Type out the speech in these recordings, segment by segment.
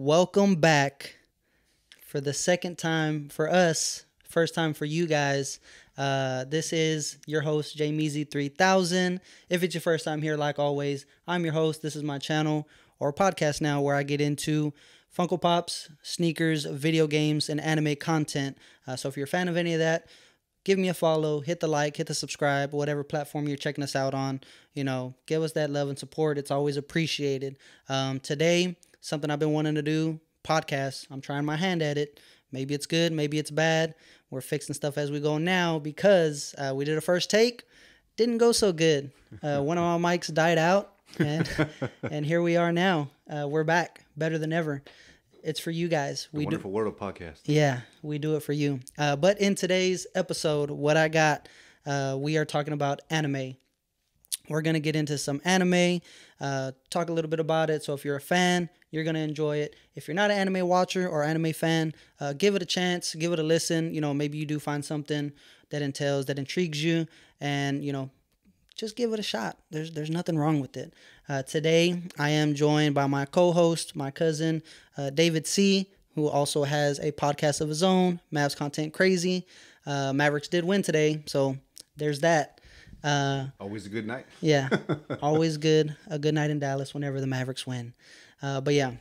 welcome back for the second time for us, first time for you guys. Uh, this is your host, Jaymeezy3000. If it's your first time here, like always, I'm your host. This is my channel or podcast now where I get into Funko Pops, sneakers, video games, and anime content. Uh, so if you're a fan of any of that, give me a follow, hit the like, hit the subscribe, whatever platform you're checking us out on. You know, give us that love and support. It's always appreciated. Um, today, something I've been wanting to do podcast. I'm trying my hand at it. Maybe it's good, maybe it's bad. We're fixing stuff as we go now because uh, we did a first take, didn't go so good. Uh, one of my mics died out, and and here we are now. Uh, we're back, better than ever. It's for you guys. We the wonderful do, world of podcast. Yeah, we do it for you. Uh, but in today's episode, what I got, uh, we are talking about anime. We're gonna get into some anime, uh, talk a little bit about it. So if you're a fan, you're gonna enjoy it. If you're not an anime watcher or anime fan, uh, give it a chance, give it a listen. You know, maybe you do find something that entails that intrigues you, and you know, just give it a shot. There's there's nothing wrong with it. Uh, today, I am joined by my co-host, my cousin uh, David C, who also has a podcast of his own, Mavs Content Crazy. Uh, Mavericks did win today, so there's that. Uh, always a good night. yeah, always good. A good night in Dallas whenever the Mavericks win. Uh, but yeah,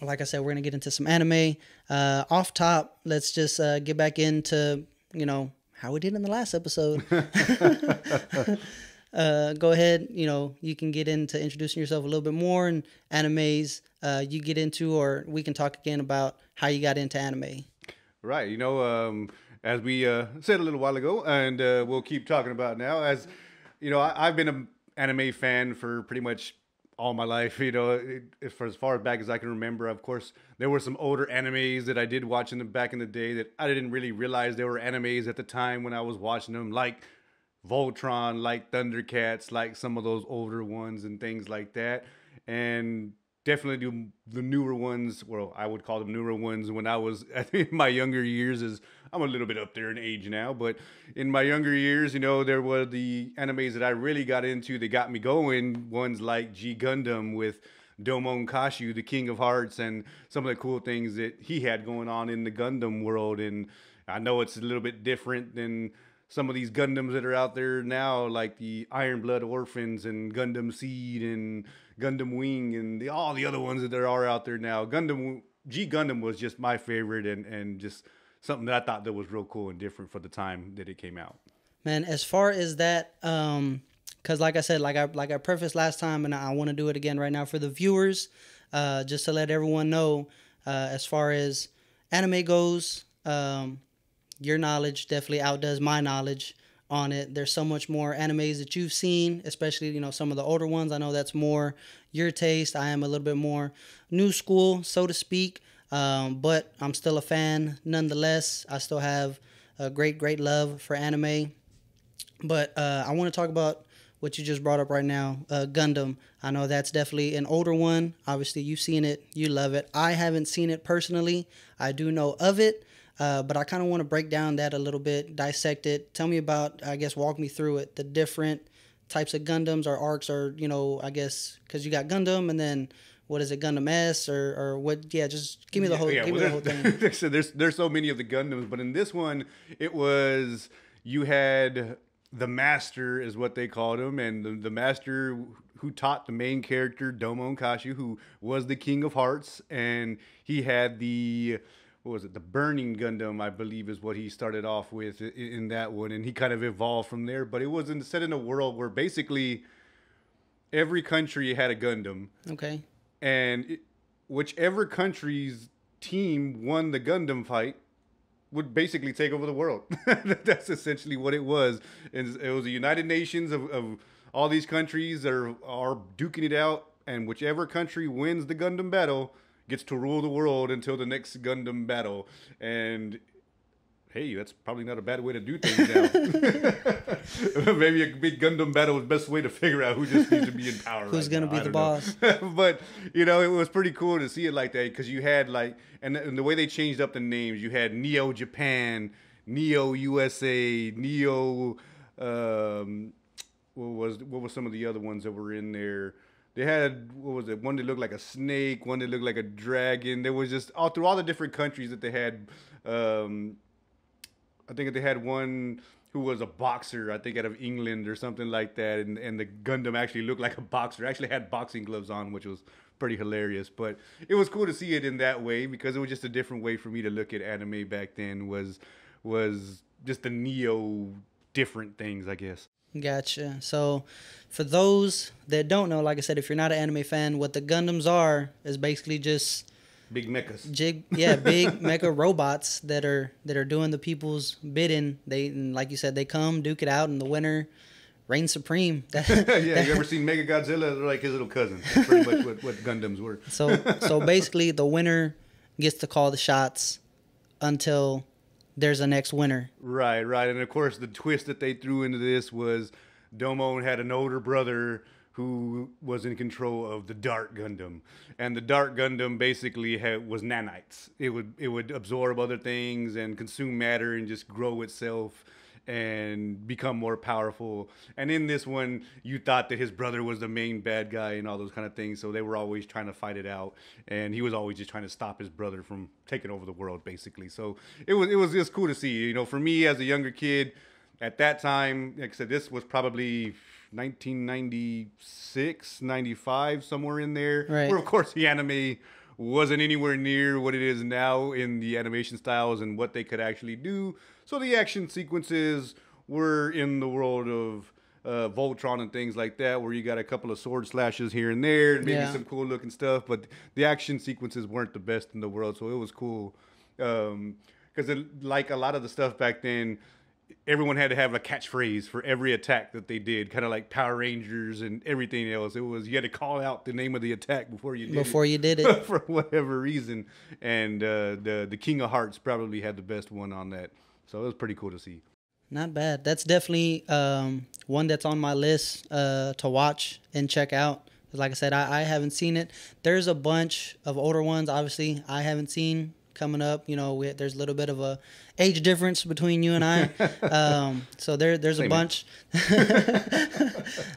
like I said, we're gonna get into some anime. Uh, off top, let's just uh, get back into you know how we did in the last episode. uh, go ahead. You know, you can get into introducing yourself a little bit more and animes uh, you get into, or we can talk again about how you got into anime. Right. You know, um, as we uh, said a little while ago, and uh, we'll keep talking about now. As you know, I, have been an anime fan for pretty much all my life. You know, it, for as far back as I can remember. Of course, there were some older animes that I did watch in the back in the day that I didn't really realize they were animes at the time when I was watching them, like Voltron, like Thundercats, like some of those older ones and things like that. And definitely the newer ones. Well, I would call them newer ones. When I was in my younger years, is I'm a little bit up there in age now, but in my younger years, you know, there were the animes that I really got into that got me going. Ones like G Gundam with Domon Kasshu, the King of Hearts, and some of the cool things that he had going on in the Gundam world. And I know it's a little bit different than some of these Gundams that are out there now, like the Iron Blood Orphans and Gundam Seed and Gundam Wing and the, all the other ones that there are out there now. Gundam G Gundam was just my favorite and and just something that I thought that was real cool and different for the time that it came out. Man, as far as that, um, because like I said, like I like I prefaced last time, and I want to do it again right now for the viewers, uh, just to let everyone know, uh, as far as anime goes, um, your knowledge definitely outdoes my knowledge on it. There's so much more animes that you've seen, especially you know some of the older ones. I know that's more your taste. I am a little bit more new school, so to speak, um, but I'm still a fan nonetheless. I still have a great, great love for anime. But uh, I want to talk about what you just brought up right now, uh, Gundam. I know that's definitely an older one. Obviously, you've seen it, you love it. I haven't seen it personally. I do know of it. Uh, but I kind of want to break down that a little bit, dissect it. Tell me about, I guess, walk me through it, the different types of Gundams or arcs, or you know, I guess, because you got Gundam and then what is it, Gundam S or or what? Yeah, just give me the whole, yeah, give well, me the whole thing. so there's there's so many of the Gundams, but in this one, it was you had the master is what they called him, and the, the master who taught the main character Domon Kasshu, who was the King of Hearts, and he had the what was it? The Burning Gundam, I believe, is what he started off with in, in that one, and he kind of evolved from there. But it was in, set in a world where basically every country had a Gundam. Okay. And it, whichever country's team won the Gundam fight would basically take over the world. That's essentially what it was. And it was the United Nations of, of all these countries that are, are duking it out, and whichever country wins the Gundam battle gets to rule the world until the next Gundam battle. And hey, that's probably not a bad way to do things now. Maybe a big Gundam battle is the best way to figure out who just needs to be in power. Who's right gonna be the boss? but you know, it was pretty cool to see it like that because you had like, and, and the way they changed up the names, you had Neo Japan, Neo USA, Neo. Um, what was what were some of the other ones that were in there? They had what was it? One that looked like a snake, one that looked like a dragon. There was just all through all the different countries that they had. Um, I think they had one who was a boxer, I think out of England or something like that, and and the Gundam actually looked like a boxer. Actually had boxing gloves on, which was pretty hilarious. But it was cool to see it in that way because it was just a different way for me to look at anime back then. Was was just the neo different things, I guess. Gotcha. So, for those that don't know, like I said, if you're not an anime fan, what the Gundams are is basically just big mechas. Jig, yeah, big mecha robots that are that are doing the people's bidding. They and like you said, they come duke it out, and the winner reigns supreme. Yeah, you ever seen Mega Godzilla? They're like his little cousin. That's pretty much what, what Gundams were. so so basically, the winner gets to call the shots until there's a next winner. Right, right. And of course, the twist that they threw into this was Domon had an older brother who was in control of the Dark Gundam, and the Dark Gundam basically had, was nanites. It would it would absorb other things and consume matter and just grow itself and become more powerful. And in this one, you thought that his brother was the main bad guy and all those kind of things. So they were always trying to fight it out, and he was always just trying to stop his brother from taking over the world, basically. So it was it was just cool to see. You know, for me as a younger kid, at that time, like I said, this was probably 1996, 95, somewhere in there. Right. Where of course the anime wasn't anywhere near what it is now in the animation styles and what they could actually do. So the action sequences were in the world of uh, Voltron and things like that, where you got a couple of sword slashes here and there, and maybe Yeah. some cool looking stuff. But the action sequences weren't the best in the world, so it was cool. Because like a lot of the stuff back then, everyone had to have a catchphrase for every attack that they did, kind of like Power Rangers and everything else. It was you had to call out the name of the attack before you did Before it. you did it. for whatever reason. And uh, the the King of Hearts probably had the best one on that, so it was pretty cool to see. Not bad. That's definitely um, one that's on my list uh, to watch and check out. Like I said, I, I haven't seen it. There's a bunch of older ones, obviously, I haven't seen coming up. You know, we, there's a little bit of a age difference between you and I. Um, so there, there's a bunch.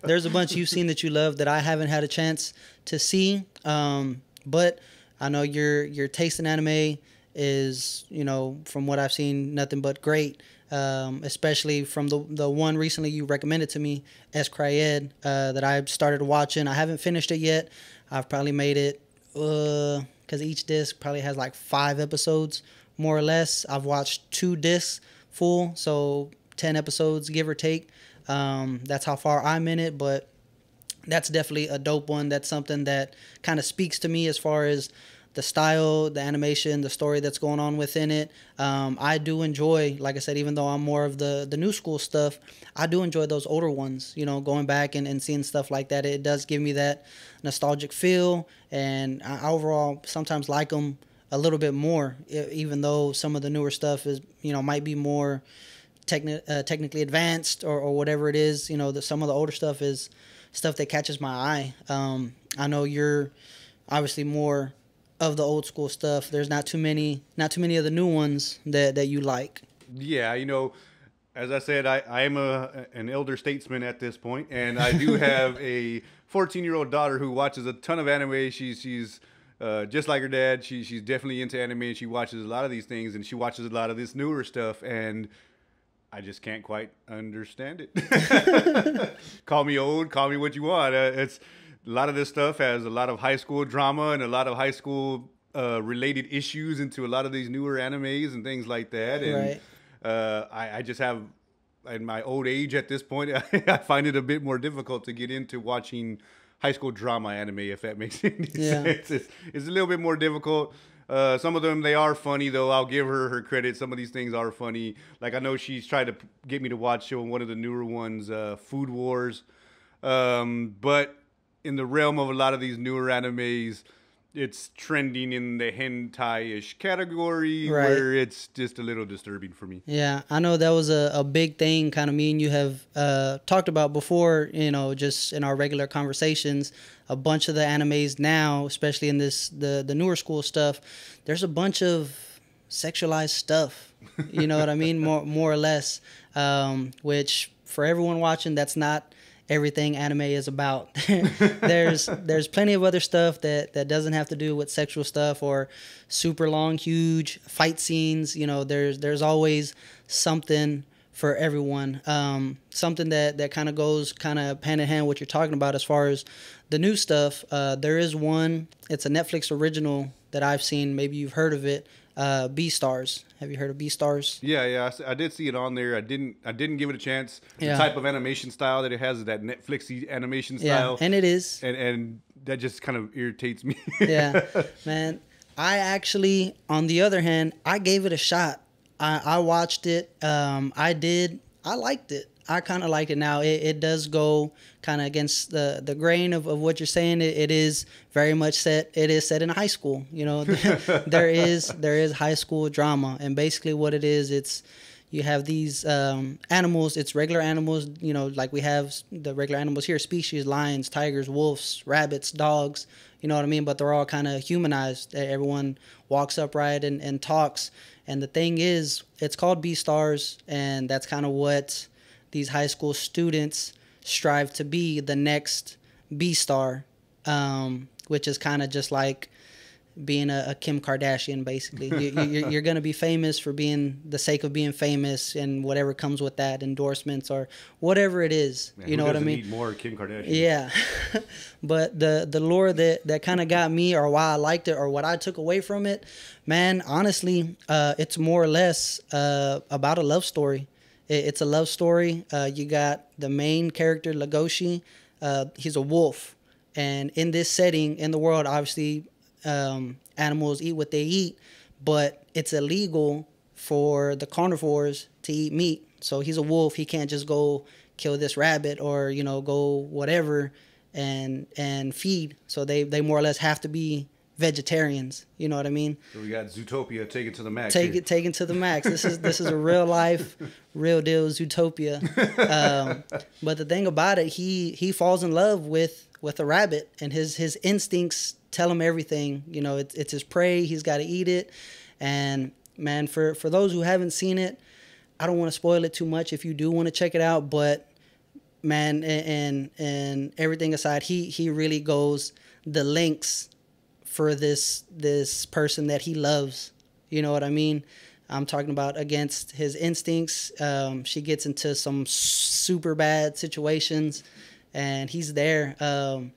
there's a bunch you've seen that you love that I haven't had a chance to see. Um, but I know your your taste in anime is, you know, from what I've seen, nothing but great. Um, especially from the the one recently you recommended to me, s-CRY-ed, uh, that I started watching. I haven't finished it yet. I've probably made it because each disc probably has like five episodes, more or less. I've watched two discs full, so ten episodes give or take. Um, that's how far I'm in it, but that's definitely a dope one. That's something that kind of speaks to me as far as the style, the animation, the story that's going on within it. Um, I do enjoy, like I said, even though I'm more of the the new school stuff, I do enjoy those older ones. You know, going back and, and seeing stuff like that, it does give me that nostalgic feel, and I overall sometimes like them a little bit more, even though some of the newer stuff is, you know, might be more techni- uh, technically advanced or, or whatever it is. You know, that some of the older stuff is stuff that catches my eye. Um, I know you're obviously more of the old school stuff. There's not too many, not too many of the new ones that that you like. Yeah, you know, as I said, I, I am a an elder statesman at this point, and I do have a 14 year old daughter who watches a ton of anime. She's she's uh, just like her dad. She she's definitely into anime, and she watches a lot of these things, and she watches a lot of this newer stuff, and I just can't quite understand it. call me old, call me what you want. Uh, it's a lot of this stuff has a lot of high school drama and a lot of high school uh, related issues into a lot of these newer animes and things like that. And Right. uh, I, I just have, in my old age at this point, I find it a bit more difficult to get into watching high school drama anime, if that makes any Yeah. sense. It's, it's a little bit more difficult. Uh, some of them they are funny though. I'll give her her credit. Some of these things are funny. Like I know she's tried to get me to watch uh, one of the newer ones, uh, Food Wars. Um, but in the realm of a lot of these newer animes, it's trending in the hentai-ish category Right. where it's just a little disturbing for me. Yeah, I know that was a, a big thing, kind of me and you have uh, talked about before, you know, just in our regular conversations. A bunch of the animes now, especially in this the the newer school stuff, there's a bunch of sexualized stuff. You know what I mean? More more or less, um, which for everyone watching, that's not everything anime is about. there's there's plenty of other stuff that that doesn't have to do with sexual stuff or super long, huge fight scenes. You know, there's there's always something for everyone. Um, something that that kind of goes kind of hand in hand what you're talking about as far as the new stuff. Uh, there is one. It's a Netflix original that I've seen. Maybe you've heard of it. Uh, Beastars. Have you heard of Beastars? Yeah, yeah, I did see it on there. I didn't, I didn't give it a chance. The Yeah. type of animation style that it has is that Netflixy animation Yeah, style, and it is. and and that just kind of irritates me. yeah, man. I actually, on the other hand, I gave it a shot. I, I watched it. Um, I did. I liked it. I kind of like it now. It, it does go kind of against the, the grain of, of what you're saying. It, it is very much set. It is set in high school. You know, there is there is high school drama, and basically what it is, it's you have these um, animals. It's regular animals. You know, like we have the regular animals here: species, lions, tigers, wolves, rabbits, dogs. You know what I mean? But they're all kind of humanized. Everyone walks upright and, and talks. And the thing is, it's called B Beastars, and that's kind of what these high school students strive to be the next Beastar, um, which is kind of just like being a, a Kim Kardashian, basically. you, you, you're, you're going to be famous for being the sake of being famous and whatever comes with that, endorsements or whatever it is. Man, you know what I mean? Need more Kim Kardashian. Yeah, but the the lore that that kind of got me, or why I liked it, or what I took away from it, man, honestly, uh, it's more or less uh, about a love story. It, it's a love story. Uh, you got the main character Legoshi. Uh, he's a wolf, and in this setting in the world, obviously, um, animals eat what they eat, but it's illegal for the carnivores to eat meat. So he's a wolf. He can't just go kill this rabbit or you know go whatever and and feed. So they they more or less have to be vegetarians. You know what I mean? So we got Zootopia taken to the max. Take here. it taken to the max. This is this is a real life, real deal Zootopia. Um, but the thing about it, he he falls in love with with a rabbit, and his his instincts tell him everything. You know, it's it's his prey. He's got to eat it, and man, for for those who haven't seen it, I don't want to spoil it too much. If you do want to check it out, but man, and, and and everything aside, he he really goes the lengths for this this person that he loves. You know what I mean? I'm talking about against his instincts. Um, she gets into some super bad situations, and he's there. Um,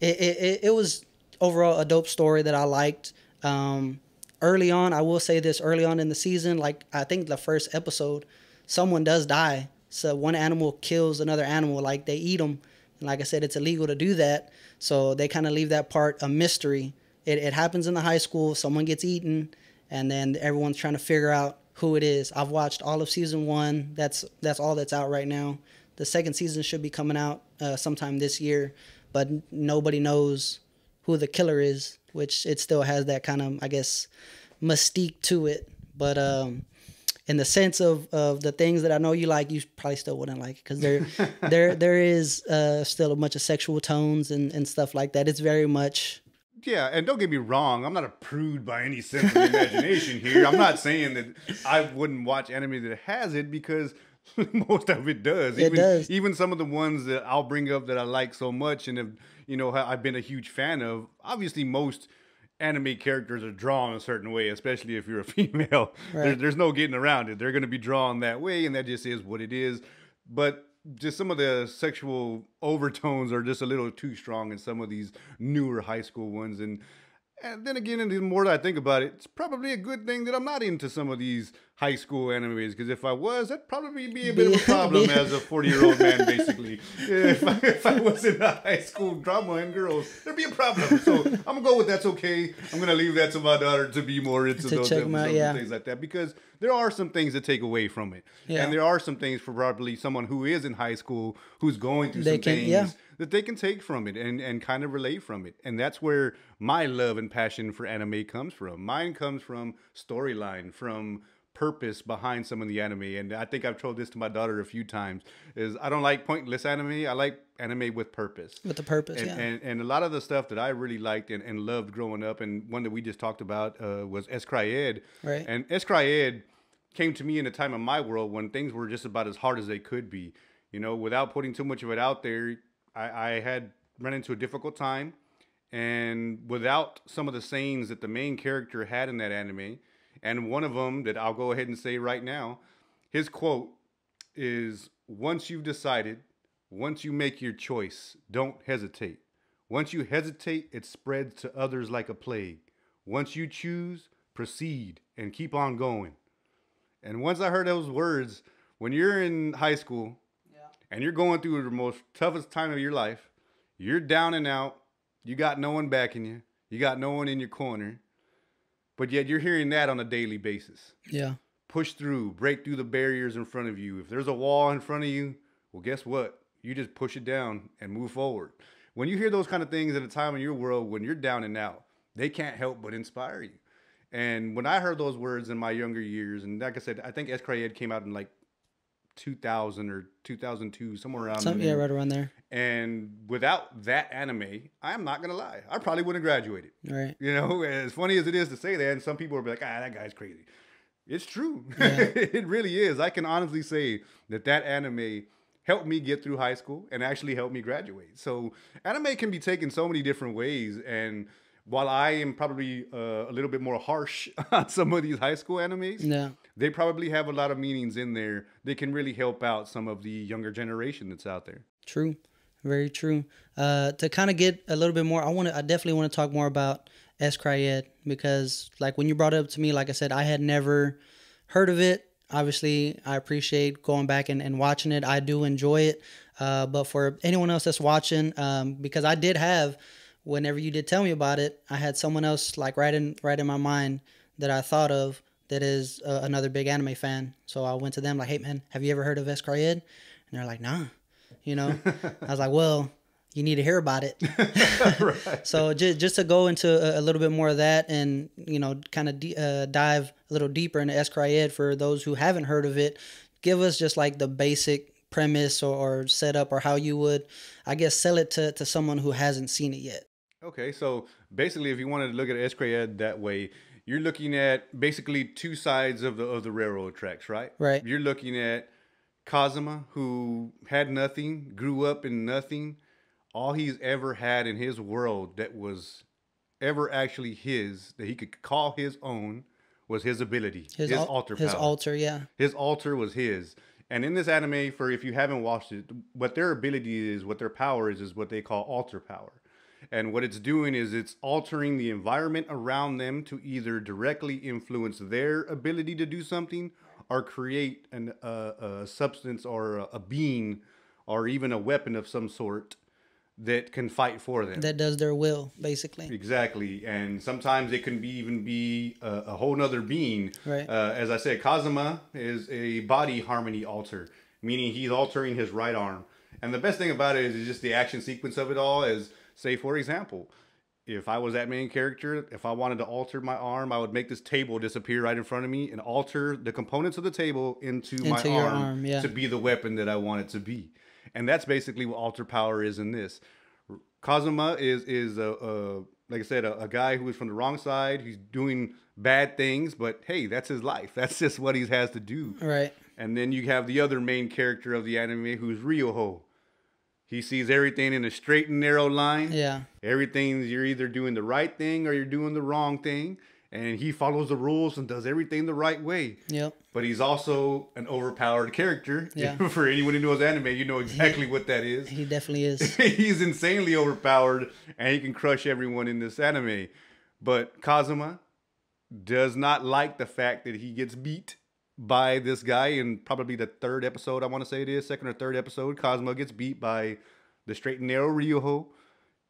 it, it it was overall a dope story that I liked. Um, early on, I will say this: early on in the season, like I think the first episode, someone does die. So one animal kills another animal, like they eat them. And like I said, it's illegal to do that. So they kind of leave that part a mystery. It, it happens in the high school. Someone gets eaten, and then everyone's trying to figure out who it is. I've watched all of season one. That's that's all that's out right now. The second season should be coming out uh, sometime this year, but nobody knows who the killer is. Which it still has that kind of I guess mystique to it. But um, in the sense of, of the things that I know you like, you probably still wouldn't like because there there there is uh, still a bunch of sexual tones and, and stuff like that. It's very much Yeah, and don't get me wrong, I'm not a prude by any sense of the imagination here. I'm not saying that I wouldn't watch anime that has it because most of it does. It even, does. Even some of the ones that I'll bring up that I like so much and have, you know, I've been a huge fan of. Obviously, most anime characters are drawn a certain way, especially if you're a female. There, Right. there's no getting around it. They're going to be drawn that way, and that just is what it is. But just some of the sexual overtones are just a little too strong in some of these newer high school ones. And and then again, and the more I think about it, it's probably a good thing that I'm not into some of these high school animes. Because if I was, that'd probably be a bit of a problem as a 40 year old man, basically. if, I, if I was in a high school drama and girls, there'd be a problem. So I'm gonna go with that's okay. I'm gonna leave that to my daughter to be more into To those out, yeah. and things like that. Because there are some things that take away from it, Yeah. and there are some things for probably someone who is in high school who's going through They some can- things yeah. That they can take from it and, and kind of relate from it. And that's where my love and passion for anime comes from. Mine comes from storyline, from purpose behind some of the anime. And I think I've told this to my daughter a few times is I don't like pointless anime. I like anime with purpose. with the purpose. And, yeah. and and a lot of the stuff that I really liked and, and loved growing up, and one that we just talked about uh, was s-CRY-ed. Right. And s-CRY-ed came to me in a time in my world when things were just about as hard as they could be. You know, without putting too much of it out there, I, I had run into a difficult time, and without some of the sayings that the main character had in that anime, and one of them that I'll go ahead and say right now, his quote is once you've decided, once you make your choice, don't hesitate. Once you hesitate, it spreads to others like a plague. Once you choose, proceed and keep on going. And once I heard those words, when you're in high school. And you're going through the most toughest time of your life, you're down and out, you got no one backing you, you got no one in your corner, but yet you're hearing that on a daily basis Yeah. push through, break through the barriers in front of you. If there's a wall in front of you, well, guess what? You just push it down and move forward. When you hear those kind of things at a time in your world when you're down and out, they can't help but inspire you. And when I heard those words in my younger years, and like I said, I think s-CRY-ed came out in like 2000 or 2002, somewhere around Some, there. yeah, right around there. And without that anime, I'm not gonna lie, I probably wouldn't have graduated. Right. You know, as funny as it is to say that, and some people will be like, ah, that guy's crazy. It's true. Yeah. it really is. I can honestly say that that anime helped me get through high school and actually helped me graduate. So anime can be taken so many different ways. And while I am probably uh, a little bit more harsh on some of these high school animes, Yeah. They probably have a lot of meanings in there that can really help out some of the younger generation that's out there. True, very true. Uh, to kind of get a little bit more, I want to. I definitely want to talk more about s-CRY-ed because, like, when you brought it up to me, like I said, I had never heard of it. Obviously, I appreciate going back and, and watching it. I do enjoy it. Uh, but for anyone else that's watching, um, because I did have, whenever you did tell me about it, I had someone else like right in right in my mind that I thought of that is uh, another big anime fan. So I went to them like, "Hey man, have you ever heard of s-CRY-ed?" And they're like, "Nah." You know, I was like, "Well, you need to hear about it." right. So just just to go into a, a little bit more of that, and you know, kind of de- uh, dive a little deeper into s-CRY-ed for those who haven't heard of it, give us just like the basic premise or, or setup or how you would, I guess, sell it to to someone who hasn't seen it yet. Okay, so basically, if you wanted to look at s-CRY-ed that way, you're looking at basically two sides of the of the railroad tracks, right? Right. You're looking at Kazuma, who had nothing, grew up in nothing. All he's ever had in his world that was ever actually his, that he could call his own, was his ability, his, al- alter his power. alter, yeah, His alter was his. And in this anime, for if you haven't watched it, what their ability is, what their power is, is what they call alter power. And what it's doing is it's altering the environment around them to either directly influence their ability to do something or create an, uh, a substance or a, a being or even a weapon of some sort that can fight for them. that does their will, basically. Exactly, and sometimes it can be even be a, a whole nother being. Right. Uh, as I said, Kazuma is a body harmony alter, meaning he's altering his right arm. And the best thing about it is, is just the action sequence of it all. Is say, for example, if I was that main character, if I wanted to alter my arm, I would make this table disappear right in front of me and alter the components of the table into, my Into your arm, arm, yeah. to be the weapon that I want it to be. And that's basically what alter power is in this. Kazuma is is a, a like I said a, a guy who is from the wrong side. He's doing bad things, but hey, that's his life. That's just what he has to do. Right. And then you have the other main character of the anime, who's Ryuho. He sees everything in a straight and narrow line. Yeah. Everything's you're either doing the right thing or you're doing the wrong thing. And he follows the rules and does everything the right way. Yep. But he's also an overpowered character. Yeah. For anyone who knows anime, you know exactly what that is. He definitely is. he's insanely overpowered and he can crush everyone in this anime. But Kazuma does not like the fact that he gets beat by this guy in probably the third episode, I want to say it is, second or third episode. Kazuma gets beat by the straight and narrow Ryuho,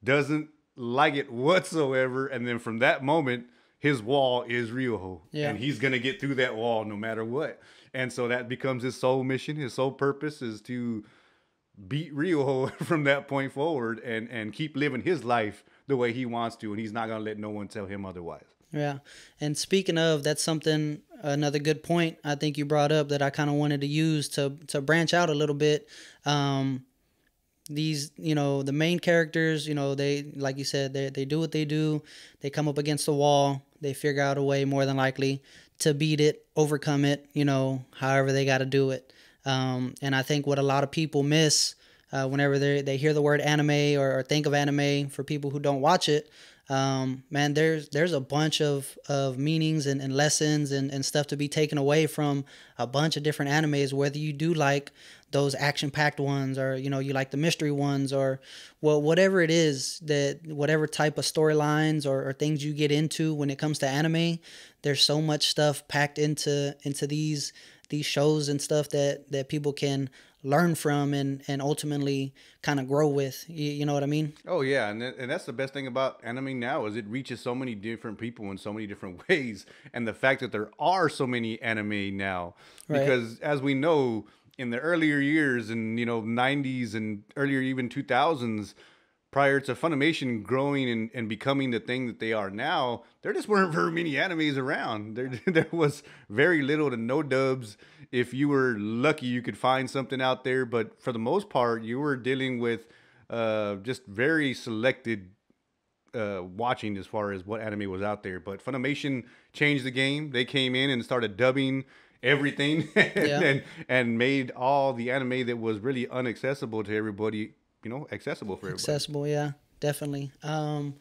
doesn't like it whatsoever. And then from that moment, his wall is Ryuho. Yeah. And he's going to get through that wall no matter what. And so that becomes his sole mission. His sole purpose is to beat Ryuho from that point forward and and keep living his life the way he wants to and he's not going to let no one tell him otherwise. Yeah. And speaking of, that's something another good point I think you brought up that I kind of wanted to use to to branch out a little bit. Um these, you know, the main characters, you know, they like you said, they they do what they do. They come up against the wall. They figure out a way more than likely to beat it, overcome it, you know, however they got to do it. Um, and I think what a lot of people miss uh, whenever they they hear the word anime or, or, think of anime for people who don't watch it, um, man, there's there's a bunch of, of meanings and, and lessons and, and stuff to be taken away from a bunch of different animes. Whether you do like those action packed ones or you know you like the mystery ones or well whatever it is that whatever type of storylines or, or things you get into when it comes to anime, there's so much stuff packed into into these these shows and stuff that that people can learn from and and ultimately kind of grow with you, you, know what i mean oh yeah and, th- and that's the best thing about anime now is it reaches so many different people in so many different ways and the fact that there are so many anime now right. because as we know in the earlier years and you know 90s and earlier even 2000s prior to Funimation growing and, and becoming the thing that they are now, there just weren't very many animes around. There, there was very little to no dubs. If you were lucky, you could find something out there, but for the most part, you were dealing with uh, just very selected uh, watching as far as what anime was out there. But Funimation changed the game. They came in and started dubbing everything and, yeah. and, and made all the anime that was really unaccessible to everybody you know accessible for everybody. Accessible, yeah, definitely. Um,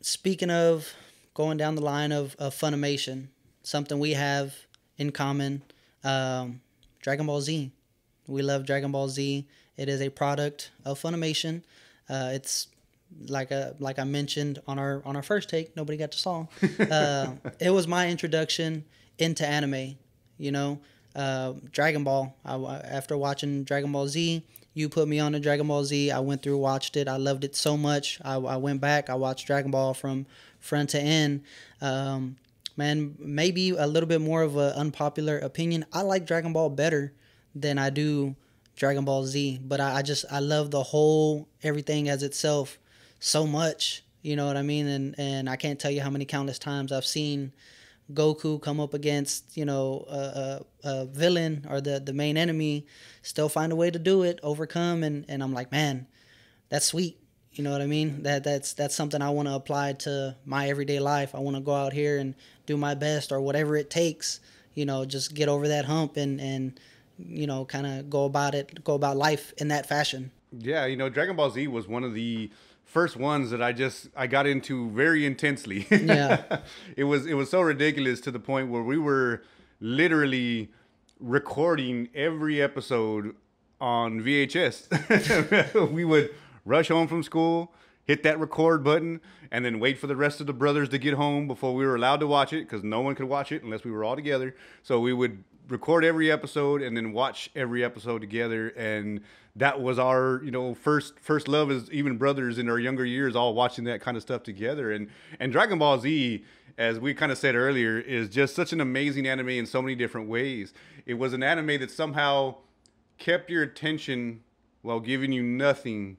speaking of going down the line of, of Funimation, something we have in common, um, Dragon Ball Z. We love Dragon Ball Z. It is a product of Funimation. Uh, it's like a like I mentioned on our on our first take. Nobody got to saw. Uh, it was my introduction into anime. You know, uh, Dragon Ball. I, after watching Dragon Ball Z, you put me on the Dragon Ball Z. I went through, watched it. I loved it so much. I, I went back. I watched Dragon Ball from front to end. Um, man, maybe a little bit more of an unpopular opinion. I like Dragon Ball better than I do Dragon Ball Z. But I, I just I love the whole everything as itself so much. You know what I mean? And and I can't tell you how many countless times I've seen Goku come up against you know a, a, a, villain or the the main enemy, still find a way to do it, overcome, and and I'm like, man, that's sweet. You know what I mean? That that's that's something I want to apply to my everyday life. I want to go out here and do my best or whatever it takes. You know, just get over that hump and and you know kind of go about it, go about life in that fashion. Yeah, you know, Dragon Ball Z was one of the first ones that I just I got into very intensely. Yeah. it was it was so ridiculous to the point where we were literally recording every episode on VHS. we would rush home from school, hit that record button, and then wait for the rest of the brothers to get home before we were allowed to watch it because no one could watch it unless we were all together. So we would record every episode and then watch every episode together and that was our you know first first love as even brothers in our younger years all watching that kind of stuff together and and dragon ball z as we kind of said earlier is just such an amazing anime in so many different ways it was an anime that somehow kept your attention while giving you nothing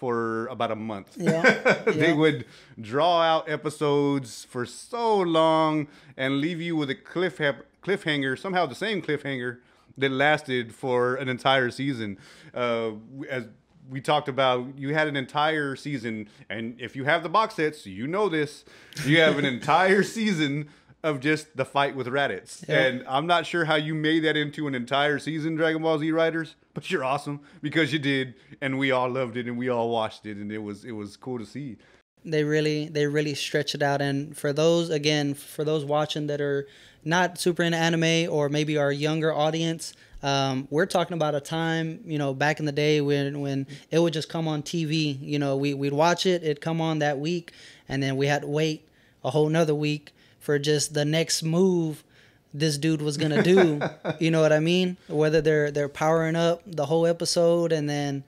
for about a month. Yeah. they would draw out episodes for so long and leave you with a cliff cliffhanger, somehow the same cliffhanger that lasted for an entire season. Uh, as we talked about, you had an entire season, and if you have the box sets, you know this. You have an entire season of just the fight with Raditz. Yeah. And I'm not sure how you made that into an entire season, Dragon Ball Z writers, but you're awesome because you did, and we all loved it, and we all watched it, and it was it was cool to see. They really they really stretch it out, and for those again, for those watching that are not super into anime or maybe our younger audience, um, we're talking about a time, you know, back in the day when when it would just come on TV. You know, we we'd watch it, it'd come on that week, and then we had to wait a whole nother week for just the next move this dude was gonna do. you know what I mean? Whether they're they're powering up the whole episode, and then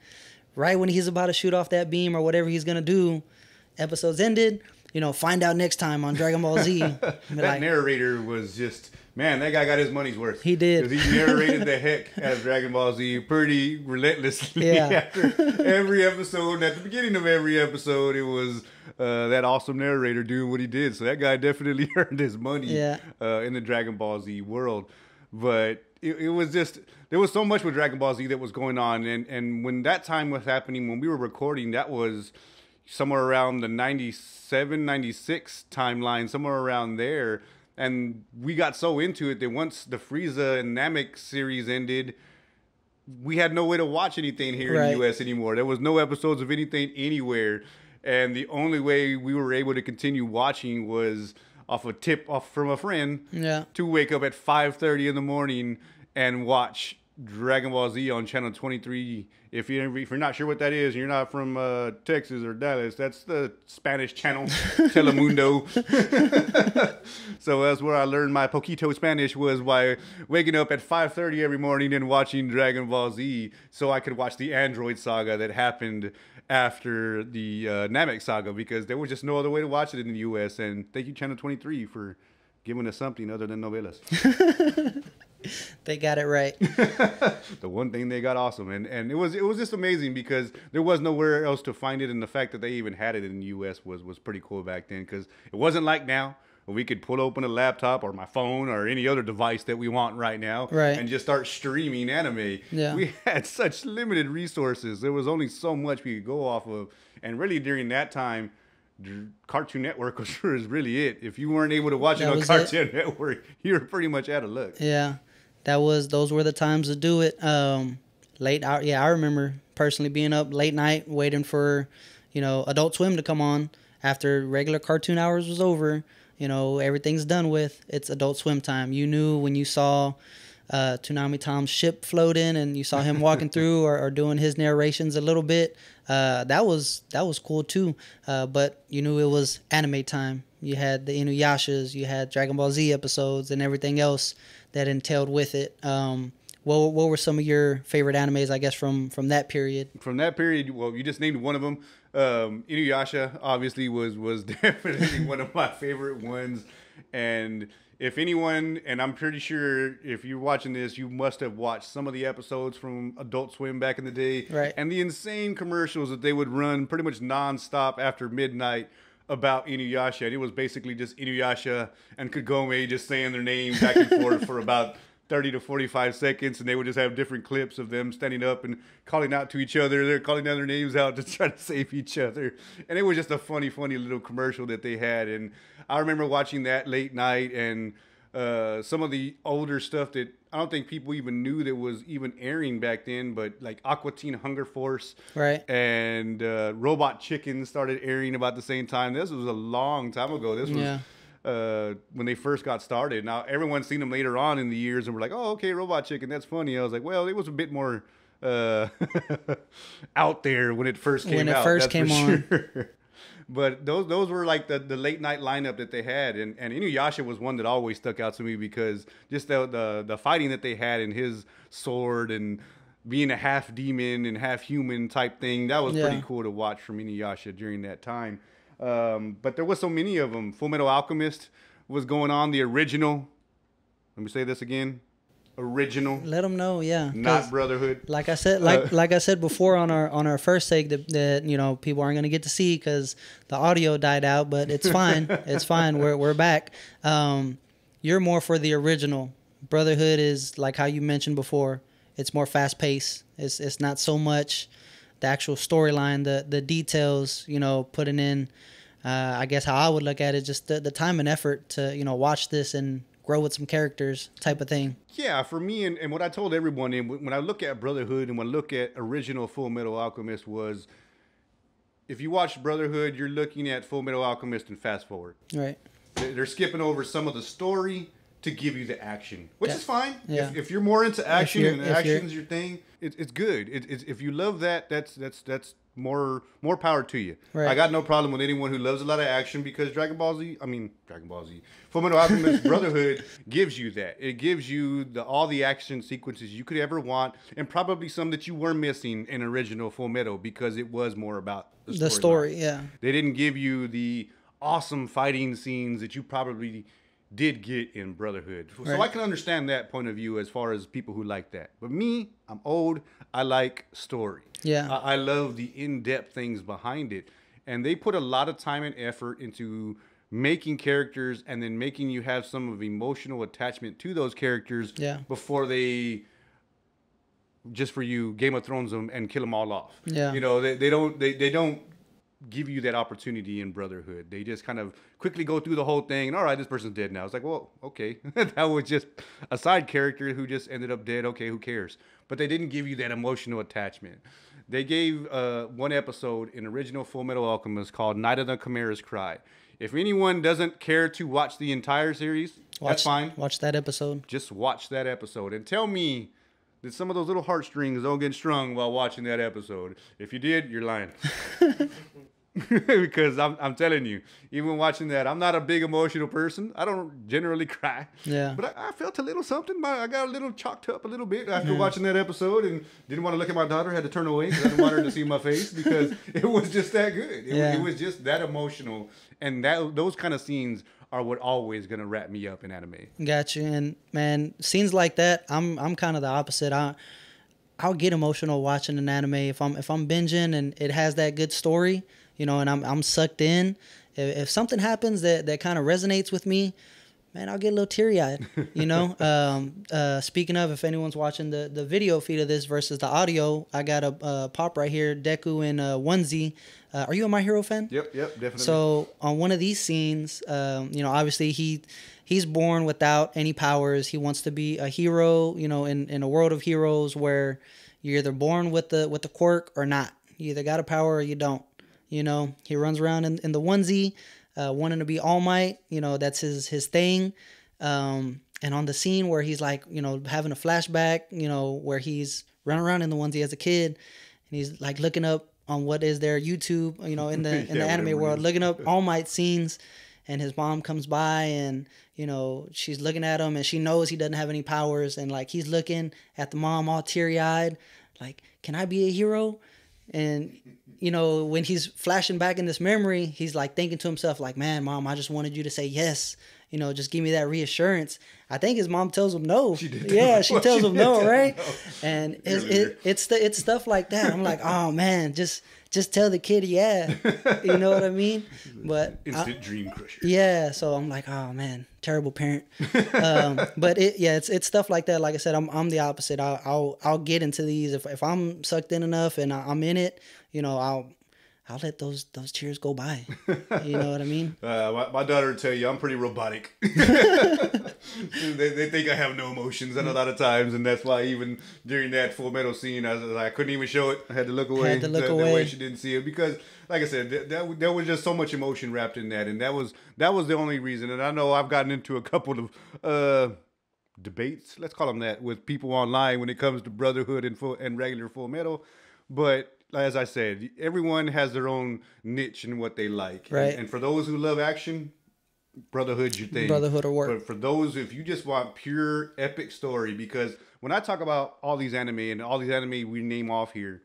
right when he's about to shoot off that beam or whatever he's gonna do, episode's ended you know, find out next time on Dragon Ball Z. that like, narrator was just man, that guy got his money's worth. He did. Because he narrated the heck out of Dragon Ball Z pretty relentlessly. Yeah. After every episode, and at the beginning of every episode, it was uh, that awesome narrator doing what he did. So that guy definitely earned his money yeah. uh, in the Dragon Ball Z world. But it, it was just there was so much with Dragon Ball Z that was going on, and and when that time was happening, when we were recording, that was somewhere around the 97, 96 timeline, somewhere around there. and we got so into it that once the Frieza and Namek series ended, we had no way to watch anything here in the U.S. anymore. There was no episodes of anything anywhere, and the only way we were able to continue watching was off a tip off from a friend Yeah. to wake up at 5:30 in the morning and watch Dragon Ball Z on channel 23. If you if you're not sure what that is, you're not from uh, Texas or Dallas, that's the Spanish channel Telemundo. so that's where I learned my poquito Spanish was by waking up at 5:30 every morning and watching Dragon Ball Z, so I could watch the Android saga that happened after the uh, Namek saga because there was just no other way to watch it in the U.S. And thank you, Channel 23, for giving us something other than novelas. They got it right. the one thing they got awesome, and and it was it was just amazing because there was nowhere else to find it, and the fact that they even had it in the U.S. was was pretty cool back then because it wasn't like now. We could pull open a laptop or my phone or any other device that we want right now, Right. and just start streaming anime. Yeah. We had such limited resources. There was only so much we could go off of, and really during that time, Cartoon Network was was really it. If you weren't able to watch it on was it. Cartoon Network, you were pretty much out of luck. Yeah, that was those were the times to do it. Um, late hour. Yeah, I remember personally being up late night waiting for, you know, Adult Swim to come on after regular cartoon hours was over. You know, everything's done with. It's Adult Swim time. You knew when you saw. Uh, Toonami Tom's ship float in, and you saw him walking through or, or doing his narrations a little bit. Uh, that was that was cool too. Uh, but you knew it was anime time. You had the Inuyashas, you had Dragon Ball Z episodes, and everything else that entailed with it. Um, what what were some of your favorite animes? I guess from from that period. from that period, well, you just named one of them. Um, Inuyasha obviously was was definitely one of my favorite ones, and if anyone, and I'm pretty sure if you're watching this, you must have watched some of the episodes from Adult Swim back in the day, Right. And the insane commercials that they would run pretty much nonstop after midnight about Inuyasha. And it was basically just Inuyasha and Kagome just saying their name back and forth for about 30 to 45 seconds. And they would just have different clips of them standing up and calling out to each other. They're calling down their names out to try to save each other. And it was just a funny, funny little commercial that they had. And I remember watching that late night and uh, some of the older stuff that I don't think people even knew that was even airing back then, but like Aqua Teen Hunger Force, Right. And uh, Robot Chicken started airing about the same time. This was a long time ago. This was Yeah. uh, when they first got started. Now everyone's seen them later on in the years, and we're like, "Oh, okay, Robot Chicken, that's funny." I was like, "Well, it was a bit more uh, out there when it first came out. When it out." first came on. But those those were like the, the late night lineup that they had, and and Inuyasha was one that always stuck out to me because just the the, the fighting that they had and his sword and being a half demon and half human type thing that was Yeah. pretty cool to watch from Inuyasha during that time. Um, but there was so many of them. Full Metal Alchemist was going on the original. Let me say this again: original, Let them know. yeah. not Brotherhood. like I said, like Uh, like I said before on our on our first take that, that you know people aren't gonna get to see because the audio died out, but it's fine. it's fine. We're we're back. Um, you're more for the original. Brotherhood is like how you mentioned before. It's more fast paced. It's it's not so much the actual storyline, the the details. You know, putting in. Uh, I guess how I would look at it, just the, the time and effort to you know watch this and grow with some characters, type of thing. Yeah, for me, and, and what I told everyone, and when I look at Brotherhood and when I look at original Full Metal Alchemist, was if you watch Brotherhood, you're looking at Full Metal Alchemist and fast forward. Right. They- They're skipping over some of the story to give you the action, which Yeah. is fine. Yeah. If, if you're more into action and action's your thing, it, it's good. It, it's, if you love that, that's that's that's more more power to you. Right. I got no problem with anyone who loves a lot of action because Dragon Ball Z, I mean Dragon Ball Z, Full Metal Alchemist Brotherhood gives you that. It gives you the all the action sequences you could ever want, and probably some that you were missing in original Full Metal because it was more about the, The story, yeah. They didn't give you the awesome fighting scenes that you probably did get in Brotherhood. So Right. I can understand that point of view as far as people who like that. But me, I'm old. I like story. Yeah. I, I love the in-depth things behind it. And they put a lot of time and effort into making characters and then making you have some of emotional attachment to those characters Yeah. before they just for you Game of Thrones them and kill them all off. Yeah. You know, they, they don't they, they don't give you that opportunity in Brotherhood. They just kind of quickly go through the whole thing. And, all right, this person's dead now. It's like, well, okay, that was just a side character who just ended up dead. Okay, who cares? But they didn't give you that emotional attachment. They gave uh, one episode in original Full Metal Alchemist called Night of the Chimera's Cry. If anyone doesn't care to watch the entire series, Watch, that's fine. Watch that episode. Just watch that episode and tell me that some of those little heartstrings don't get strung while watching that episode. If you did, you're lying. because I'm, I'm telling you, even watching that, I'm not a big emotional person. I don't generally cry. Yeah. But I, I felt a little something. My, I got a little chalked up a little bit after watching that episode and didn't want to look at my daughter. Had to turn away because I didn't want her to see my face because it was just that good. It, Yeah. it was just that emotional. And that those kind of scenes are what always going to wrap me up in anime. Got you. And man, scenes like that, I'm I'm kind of the opposite. I I'll get emotional watching an anime if I'm if I'm binging and it has that good story, you know, and I'm I'm sucked in. If, if something happens that that kind of resonates with me, man, I'll get a little teary eyed. You know. um, uh, speaking of, if anyone's watching the the video feed of this versus the audio, I got a, uh pop right here, Deku in uh, onesie. Uh, are you a My Hero fan? Yep, yep, definitely. So on one of these scenes, um, you know, obviously he he's born without any powers. He wants to be a hero, you know, in, in a world of heroes where you're either born with the with the quirk or not. You either got a power or you don't. You know, he runs around in, in the onesie, uh, wanting to be All Might. You know, that's his his thing. Um, and on the scene where he's like, you know, having a flashback, you know, where he's running around in the onesie as a kid, and he's like looking up on what is their YouTube, you know, in the in Yeah, the anime world, looking up All Might scenes, and his mom comes by and you know she's looking at him and she knows he doesn't have any powers and like he's looking at the mom all teary eyed, like, can I be a hero? And you know when he's flashing back in this memory, he's like thinking to himself like, man, mom, I just wanted you to say yes. You know, just give me that reassurance. I think his mom tells him no. She yeah, she tells she him no, right? no. And it's it, it's the it's stuff like that. I'm like, oh man, just just tell the kid, yeah, you know what I mean? But I- Instant dream crusher. yeah, so I'm like, oh man, terrible parent. Um, but it, yeah, it's it's stuff like that. Like I said, I'm I'm the opposite. I'll I'll, I'll get into these if if I'm sucked in enough and I- I'm in it. You know, I'll I'll let those those tears go by. You know what I mean? Uh, my, my daughter will tell you I'm pretty robotic. they, they think I have no emotions and a lot of times, and that's why even during that full metal scene, I, was, I couldn't even show it. I had to look away. Had to look that, that away. way she didn't see it because, like I said, that, that there was just so much emotion wrapped in that, and that was that was the only reason. And I know I've gotten into a couple of. Uh, debates let's call them that with people online when it comes to brotherhood and full and regular full metal but as i said everyone has their own niche and what they like And- Right. and, for those who love action brotherhood's your thing Brotherhood will work. but for those if you just want pure epic story because when i talk about all these anime and all these anime we name off here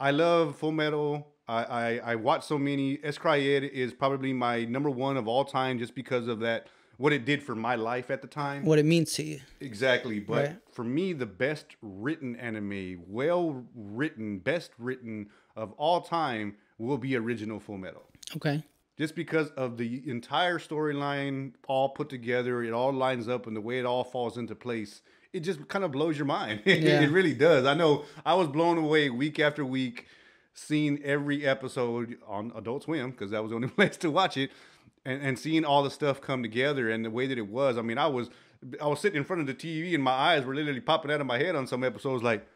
I love Full Metal. I, I, I watch so many. s-CRY-ed is probably my number one of all time just because of that, what it did for my life at the time. What it means to you. Exactly. But Right. for me, the best written anime, well written, best written of all time will be original Full Metal. Okay. Just because of the entire storyline all put together, it all lines up and the way it all falls into place. It just kind of blows your mind. Yeah. it really does. I know I was blown away week after week, seeing every episode on Adult Swim because that was the only place to watch it, and, and seeing all the stuff come together and the way that it was. I mean, I was I was sitting in front of the TV and my eyes were literally popping out of my head on some episodes like.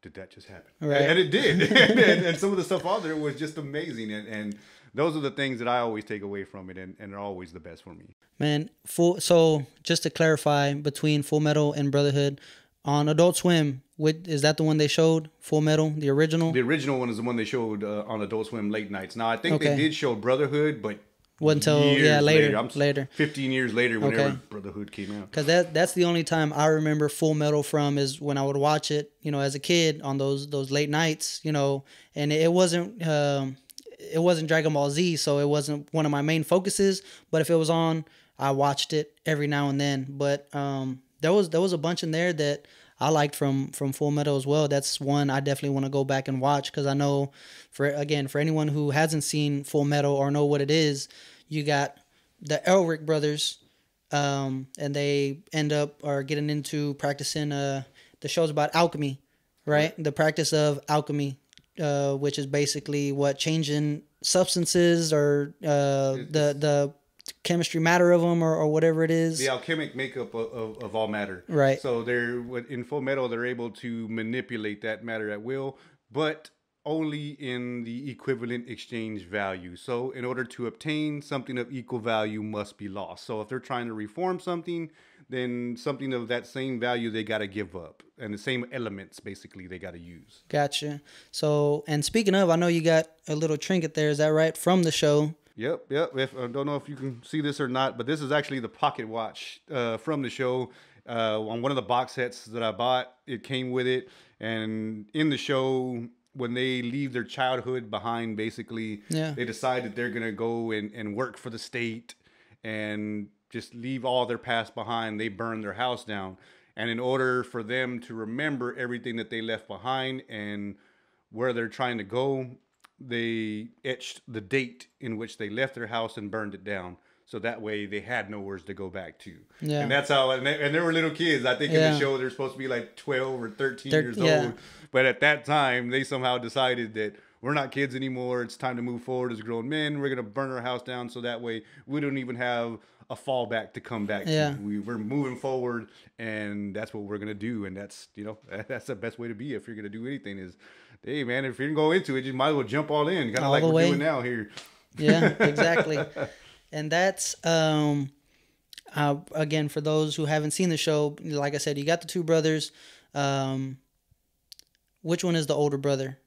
Did that just happen? Right. And it did. and, and, and some of the stuff on there was just amazing. And, and those are the things that I always take away from it and, and are always the best for me. Man, full. So just to clarify, between Full Metal and Brotherhood, on Adult Swim, with is that the one they showed? Full Metal, the original. The original one is the one they showed uh, on Adult Swim late nights. Now I think Okay. they did show Brotherhood, but Wasn't yeah, later, I'm later. Fifteen years later, whenever Okay. Brotherhood came out. Cause that that's the only time I remember Full Metal from is when I would watch it, you know, as a kid on those those late nights, you know, and it wasn't um, it wasn't Dragon Ball Z, so it wasn't one of my main focuses. But if it was on, I watched it every now and then. But um, there was there was a bunch in there that I liked from from Full Metal as well. That's one I definitely want to go back and watch because I know for again for anyone who hasn't seen Full Metal or know what it is, you got the Elric brothers um, and they end up are getting into practicing uh, the show's about alchemy, right? The practice of alchemy, uh, which is basically what changing substances or uh, the the chemistry matter of them or, or whatever it is. the alchemic makeup of, of, of all matter. Right. So they're in full metal, they're able to manipulate that matter at will, but only in the equivalent exchange value. So in order to obtain something of equal value must be lost. So if they're trying to reform something, then something of that same value they got to give up, and the same elements basically they got to use. Gotcha. So, and speaking of, I know you got a little trinket there. Is that right from the show? Yep, yep. If I don't know if you can see this or not, but this is actually the pocket watch uh, from the show. Uh, on one of the box sets that I bought, it came with it, and in the show, when they leave their childhood behind, basically, Yeah. they decide that they're gonna go and, and work for the state and just leave all their past behind. They burn their house down, and in order for them to remember everything that they left behind and where they're trying to go, they etched the date in which they left their house and burned it down. So that way they had nowhere to go back to. Yeah. And that's how, and they, and they were little kids. I think in the show they're supposed to be like 12 or 13 Thir- years yeah. old. But at that time, they somehow decided that we're not kids anymore. It's time to move forward as grown men. We're going to burn our house down so that way we don't even have a fallback to come back Yeah. to. We, we're moving forward and that's what we're going to do. And that's, you know, that's the best way to be if you're going to do anything is, hey, man, if you're going to go into it, you might as well jump all in, kind of like we're way. doing now here. Yeah, exactly. and that's um, uh, again for those who haven't seen the show. Like I said, you got the two brothers. Um, which one is the older brother?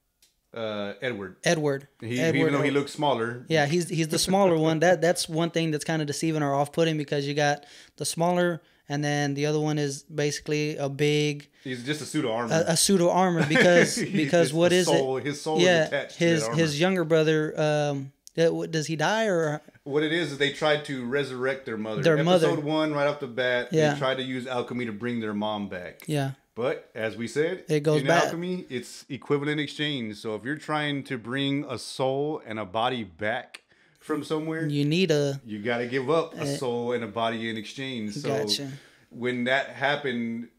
Uh, Edward. Edward. He, Edward. even though he looks smaller, Yeah, he's he's the smaller one. That that's one thing that's kind of deceiving or off-putting because you got the smaller, and then the other one is basically a big he's just a pseudo armor. a, a pseudo armor because because what is soul, it? His soul is Yeah, attached his to that armor. his younger brother. Um, does he die or What it is is they tried to resurrect their mother. Their mother. Episode one, right off the bat, Yeah. they tried to use alchemy to bring their mom back. yeah But as we said, It goes in bad. alchemy, it's equivalent exchange. So if you're trying to bring a soul and a body back from somewhere, you need a you got to give up a soul and a body in exchange. So Gotcha. when that happened,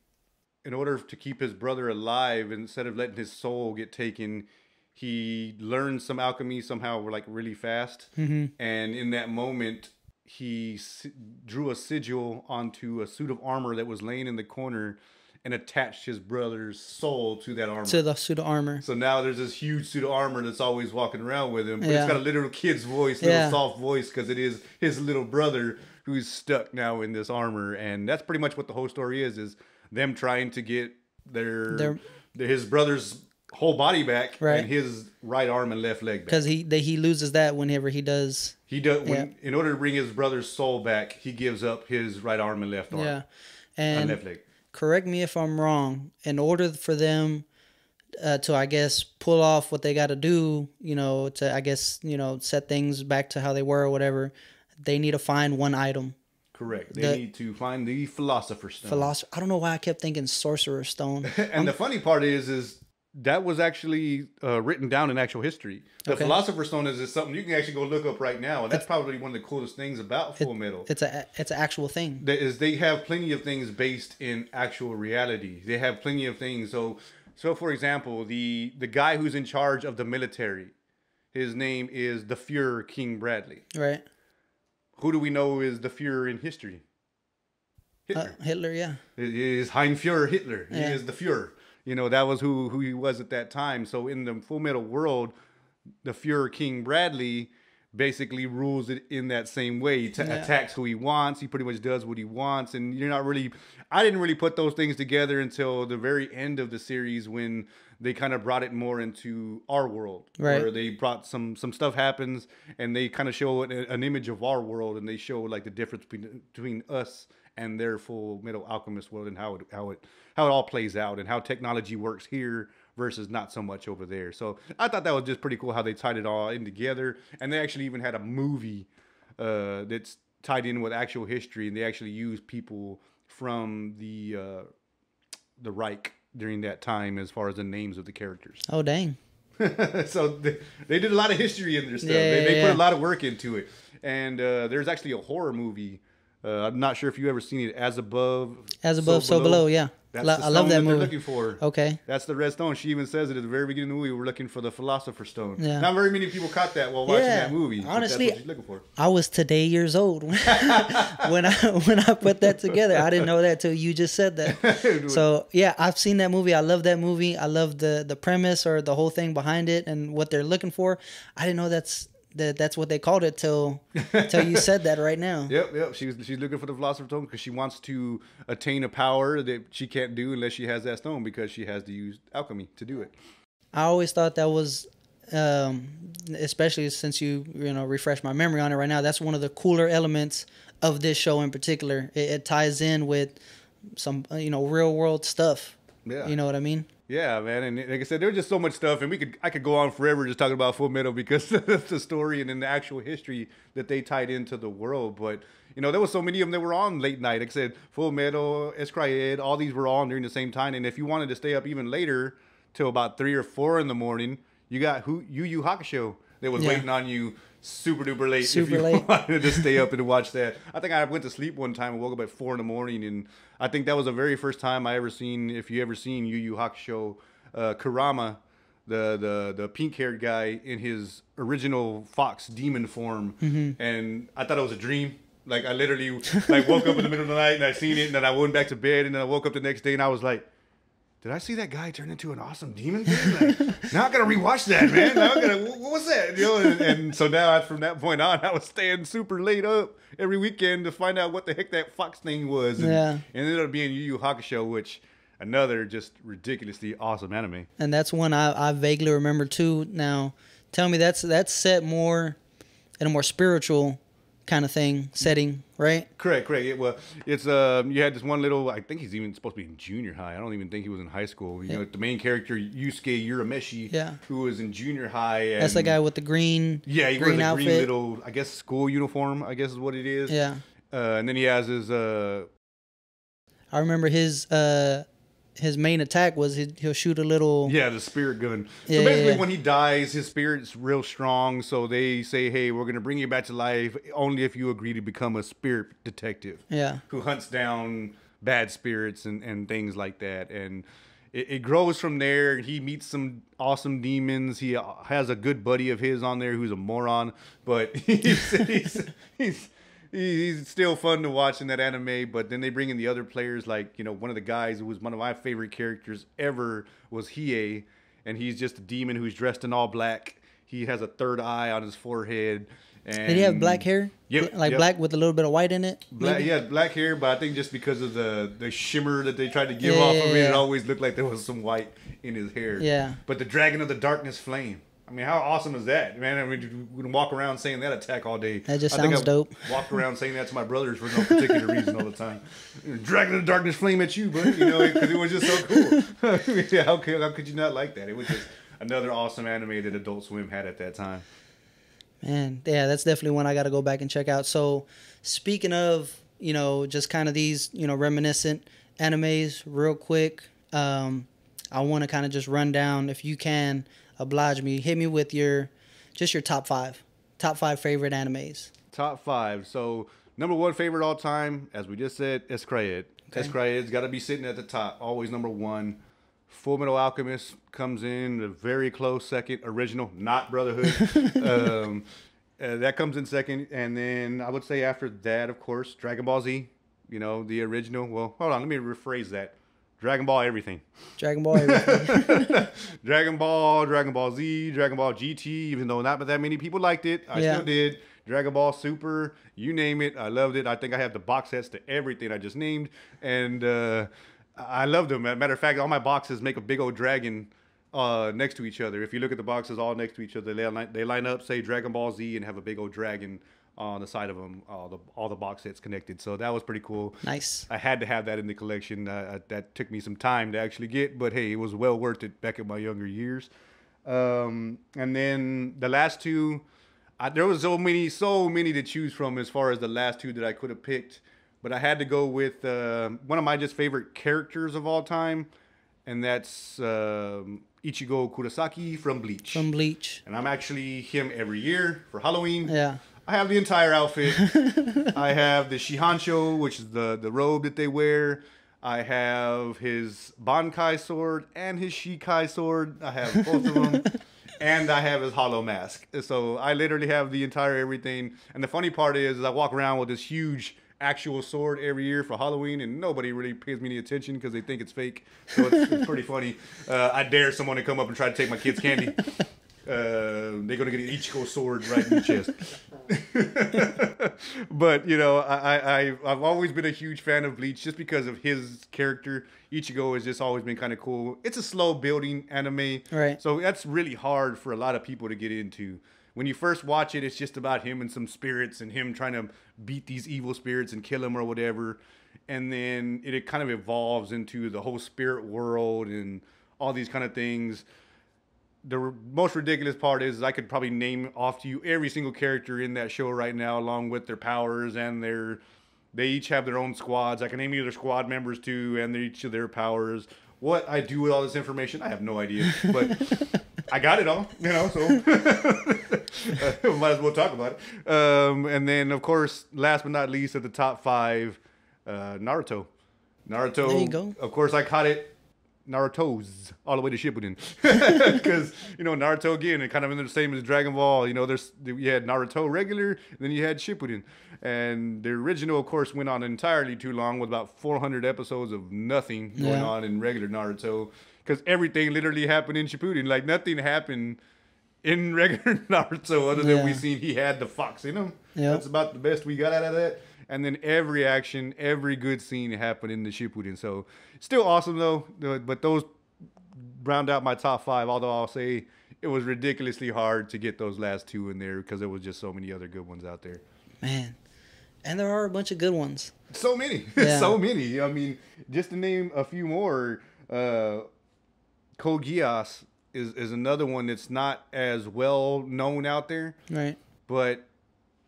in order to keep his brother alive, instead of letting his soul get taken, he learned some alchemy somehow, like really fast. Mm-hmm. And in that moment, he drew a sigil onto a suit of armor that was laying in the corner and attached his brother's soul to that armor. to the pseudo armor. So now there's this huge suit of armor that's always walking around with him, but Yeah. it's got a little kid's voice, little Yeah. soft voice, because it is his little brother who's stuck now in this armor, and that's pretty much what the whole story is: is them trying to get their, Their- their his brother's whole body back Right. and his right arm and left leg back. because he they, he loses that whenever he does. He does when, in order to bring his brother's soul back, he gives up his right arm and left arm Yeah, and and left leg. Correct me if I'm wrong. In order for them uh, to, I guess, pull off what they got to do, you know, to I guess you know set things back to how they were or whatever, they need to find one item. Correct. They the- need to find the philosopher's stone. Philosopher. I don't know why I kept thinking sorcerer's stone. and the funny part is, is that was actually uh, written down in actual history. The Okay. Philosopher's Stone is, is something you can actually go look up right now, and that's probably one of the coolest things about Full Metal. It's a it's an actual thing. That is, they have plenty of things based in actual reality. They have plenty of things. So, so for example, the the guy who's in charge of the military, his name is the Fuhrer King Bradley. Right. Who do we know is the Fuhrer in history? Uh, Hitler. Hitler. Yeah. It is Hein Führer Hitler. He Yeah. is the Führer. You know, that was who, who he was at that time. So in the Full Metal world, the Führer King Bradley basically rules it in that same way. He ta- Yeah. attacks who he wants. He pretty much does what he wants. And you're not really, I didn't really put those things together until the very end of the series when they kind of brought it more into our world. Right. Where they brought some, some stuff happens and they kind of show an, an image of our world and they show like the difference between, between us and their full metal alchemist world and how it how it how it all plays out and how technology works here versus not so much over there. So I thought that was just pretty cool how they tied it all in together, and they actually even had a movie uh, that's tied in with actual history, and they actually used people from the uh, the Reich during that time as far as the names of the characters. Oh dang. so they, they did a lot of history in their stuff. Yeah, they they yeah. put a lot of work into it. And uh, there's actually a horror movie. Uh, I'm not sure if you ever seen it, As Above, As above, so, below. Yeah. That's Lo- I love that they're movie. looking for. Okay. That's the red stone. She even says it at the very beginning of the movie. We're looking for the philosopher's stone. Yeah. Not very many people caught that while watching Yeah. that movie. Honestly, looking for. I was today years old when when I when I put that together. I didn't know that till you just said that. So yeah, I've seen that movie. I love that movie. I love the the premise or the whole thing behind it and what they're looking for. I didn't know that's that that's what they called it till till you said that right now. Yep, yep. She's she's looking for the philosopher's stone because she wants to attain a power that she can't do unless she has that stone because she has to use alchemy to do it. I always thought that was, um, especially since you you know refresh my memory on it right now. That's one of the cooler elements of this show in particular. It, it ties in with some you know real world stuff. Yeah. You know what I mean? Yeah, man, and like I said, there's just so much stuff, and we could I could go on forever just talking about Full Metal because the story and then the actual history that they tied into the world. But you know, there was so many of them that were on late night. Like I said, Full Metal, s-CRY-ed, all these were on during the same time. And if you wanted to stay up even later till about three or four in the morning, you got who Yu Yu Hakusho that was Yeah. waiting on you super duper late if Super late. wanted to stay up and watch that. I think I went to sleep one time and woke up at four in the morning, and I think that was the very first time I ever seen, if you ever seen Yu Yu Hakusho, uh, Kurama, the the the pink haired guy in his original fox demon form, Mm-hmm. and I thought it was a dream. Like I literally like woke up in the middle of the night and I seen it, and then I went back to bed, and then I woke up the next day and I was like. Did I see that guy turn into an awesome demon? Thing? Like, now I gotta rewatch that, man. Now I gotta, what, was that? You know, and, and so now from that point on, I was staying super late up every weekend to find out what the heck that fox thing was. And, Yeah. and it ended up being Yu Yu Hakusho, which another just ridiculously awesome anime. And that's one I, I vaguely remember too. Now, tell me that's that's set more in a more spiritual kind of thing setting, right? Correct, correct. It, well, it's um, you had this one little. I think he's even supposed to be in junior high. I don't even think he was in high school. You know, the main character Yusuke Urameshi, Yeah. who was in junior high. And, That's the guy with the green Yeah, he green wears a outfit. green little, I guess, school uniform. I guess is what it is. yeah. Uh, and then he has his uh, I remember his uh his main attack was he, he'll shoot a little Yeah, the spirit gun. Yeah, so basically, yeah. when he dies, his spirit's real strong. So they say, "Hey, we're gonna bring you back to life only if you agree to become a spirit detective yeah. who hunts down bad spirits and, and things like that." And it, it grows from there. He meets some awesome demons. He uh, has a good buddy of his on there who's a moron, but he's he's, he's he's still fun to watch in that anime. But then they bring in the other players, like you know, one of the guys who was one of my favorite characters ever was Hiei, and he's just a demon who's dressed in all black. He has a third eye on his forehead. And Did he have black hair? Yep, Like yep. black with a little bit of white in it? Black, maybe? yeah, black hair, but I think just because of the the shimmer that they tried to give Yeah, off of it, it yeah. always looked like there was some white in his hair. Yeah. But the Dragon of the Darkness Flame. I mean, how awesome is that, man? I mean, we can walk around saying that attack all day. That just I sounds dope. Walked around saying that to my brothers for no particular reason all the time. Dragon of the Darkness Flame at you, bud. You know, because it was just so cool. yeah, how could, how could you not like that? It was just another awesome anime that Adult Swim had at that time. Man, yeah, that's definitely one I got to go back and check out. So, speaking of, you know, just kind of these, you know, reminiscent animes, real quick, um, I want to kind of just run down, if you can, oblige me, hit me with your, just your top five, top five favorite animes. Top five. So number one favorite all time, as we just said, s-CRY-ed. Okay. s-CRY-ed's got to be sitting at the top, always number one. Full Metal Alchemist comes in a very close second. Original, not Brotherhood. um, uh, that comes in second, and then I would say after that, of course, Dragon Ball Z. You know, the original. Well, hold on, let me rephrase that. Dragon Ball everything. Dragon Ball, everything. Dragon Ball, Dragon Ball Z, Dragon Ball GT, even though not that many people liked it, I Yeah. still did. Dragon Ball Super, you name it, I loved it. I think I have the box sets to everything I just named, and uh, I loved them. Matter of fact, all my boxes make a big old dragon uh, next to each other. If you look at the boxes all next to each other, they line, they line up, say Dragon Ball Z, and have a big old dragon on the side of them. All the all the box sets connected, so that was pretty cool. nice. I had to have that in the collection. Uh, uh, that took me some time to actually get, but hey, it was well worth it back in my younger years. Um, and then the last two, I, there was so many, so many to choose from as far as the last two that I could have picked, but I had to go with uh, one of my just favorite characters of all time, and that's um, Ichigo Kurosaki from Bleach. From Bleach. and I'm actually him every year for Halloween. Yeah. I have the entire outfit. I have the shihancho, which is the the robe that they wear. I have his Bankai sword and his Shikai sword. I have both of them. and I have his hollow mask. So I literally have the entire everything. And the funny part is, is I walk around with this huge actual sword every year for Halloween, and nobody really pays me any attention because they think it's fake. So it's, it's pretty funny. Uh, I dare someone to come up and try to take my kid's candy. Uh, they're gonna get an Ichigo sword right in the chest. but you know, I, I I've always been a huge fan of Bleach just because of his character. Ichigo has just always been kind of cool. It's a slow building anime, Right. So that's really hard for a lot of people to get into. When you first watch it, it's just about him and some spirits and him trying to beat these evil spirits and kill them or whatever. And then it, it kind of evolves into the whole spirit world and all these kind of things the r- most ridiculous part is I could probably name off to you every single character in that show right now, along with their powers and their. They each have their own squads. I can name you their squad members too, and each of their powers. What I do with all this information, I have no idea, but I got it all, you know. So uh, might as well talk about it. Um, and then, of course, last but not least, at the top five, uh, Naruto. Naruto. There you go. Of course, I caught it Naruto's all the way to Shippuden because you know Naruto again and kind of in the same as Dragon Ball. You know, there's you had Naruto regular, then you had Shippuden, and the original, of course, went on entirely too long with about 400 episodes of nothing going Yeah. on in regular Naruto because everything literally happened in Shippuden. Like nothing happened in regular Naruto other than we seen he had the fox in him. Yeah. That's about the best we got out of that. And then every action, every good scene happened in the Shippuden. So still awesome though. But those round out my top five. Although I'll say it was ridiculously hard to get those last two in there because there was just so many other good ones out there. Man. And there are a bunch of good ones. So many, Yeah. so many. I mean, just to name a few more, uh, Code Geass is is another one that's not as well known out there. Right. but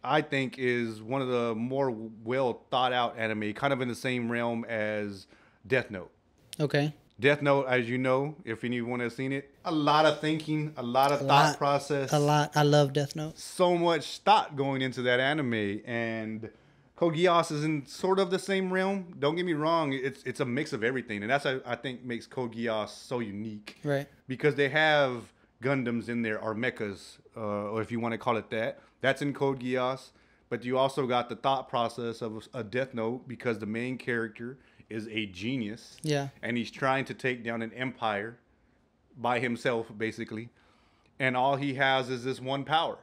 I think is one of the more well thought out anime, kind of in the same realm as Death Note. Okay. Death Note, as you know, if anyone has seen it, a lot of thinking, a lot of A thought lot. process, A lot. I love Death Note. so much thought going into that anime, and Geass is in sort of the same realm. Don't get me wrong; it's it's a mix of everything, and that's I think makes Geass so unique Right. because they have Gundams in there or mechas, uh, or if you want to call it that. That's in Code Geass. But you also got the thought process of a Death Note because the main character is a genius. Yeah. And he's trying to take down an empire by himself, basically. And all he has is this one power.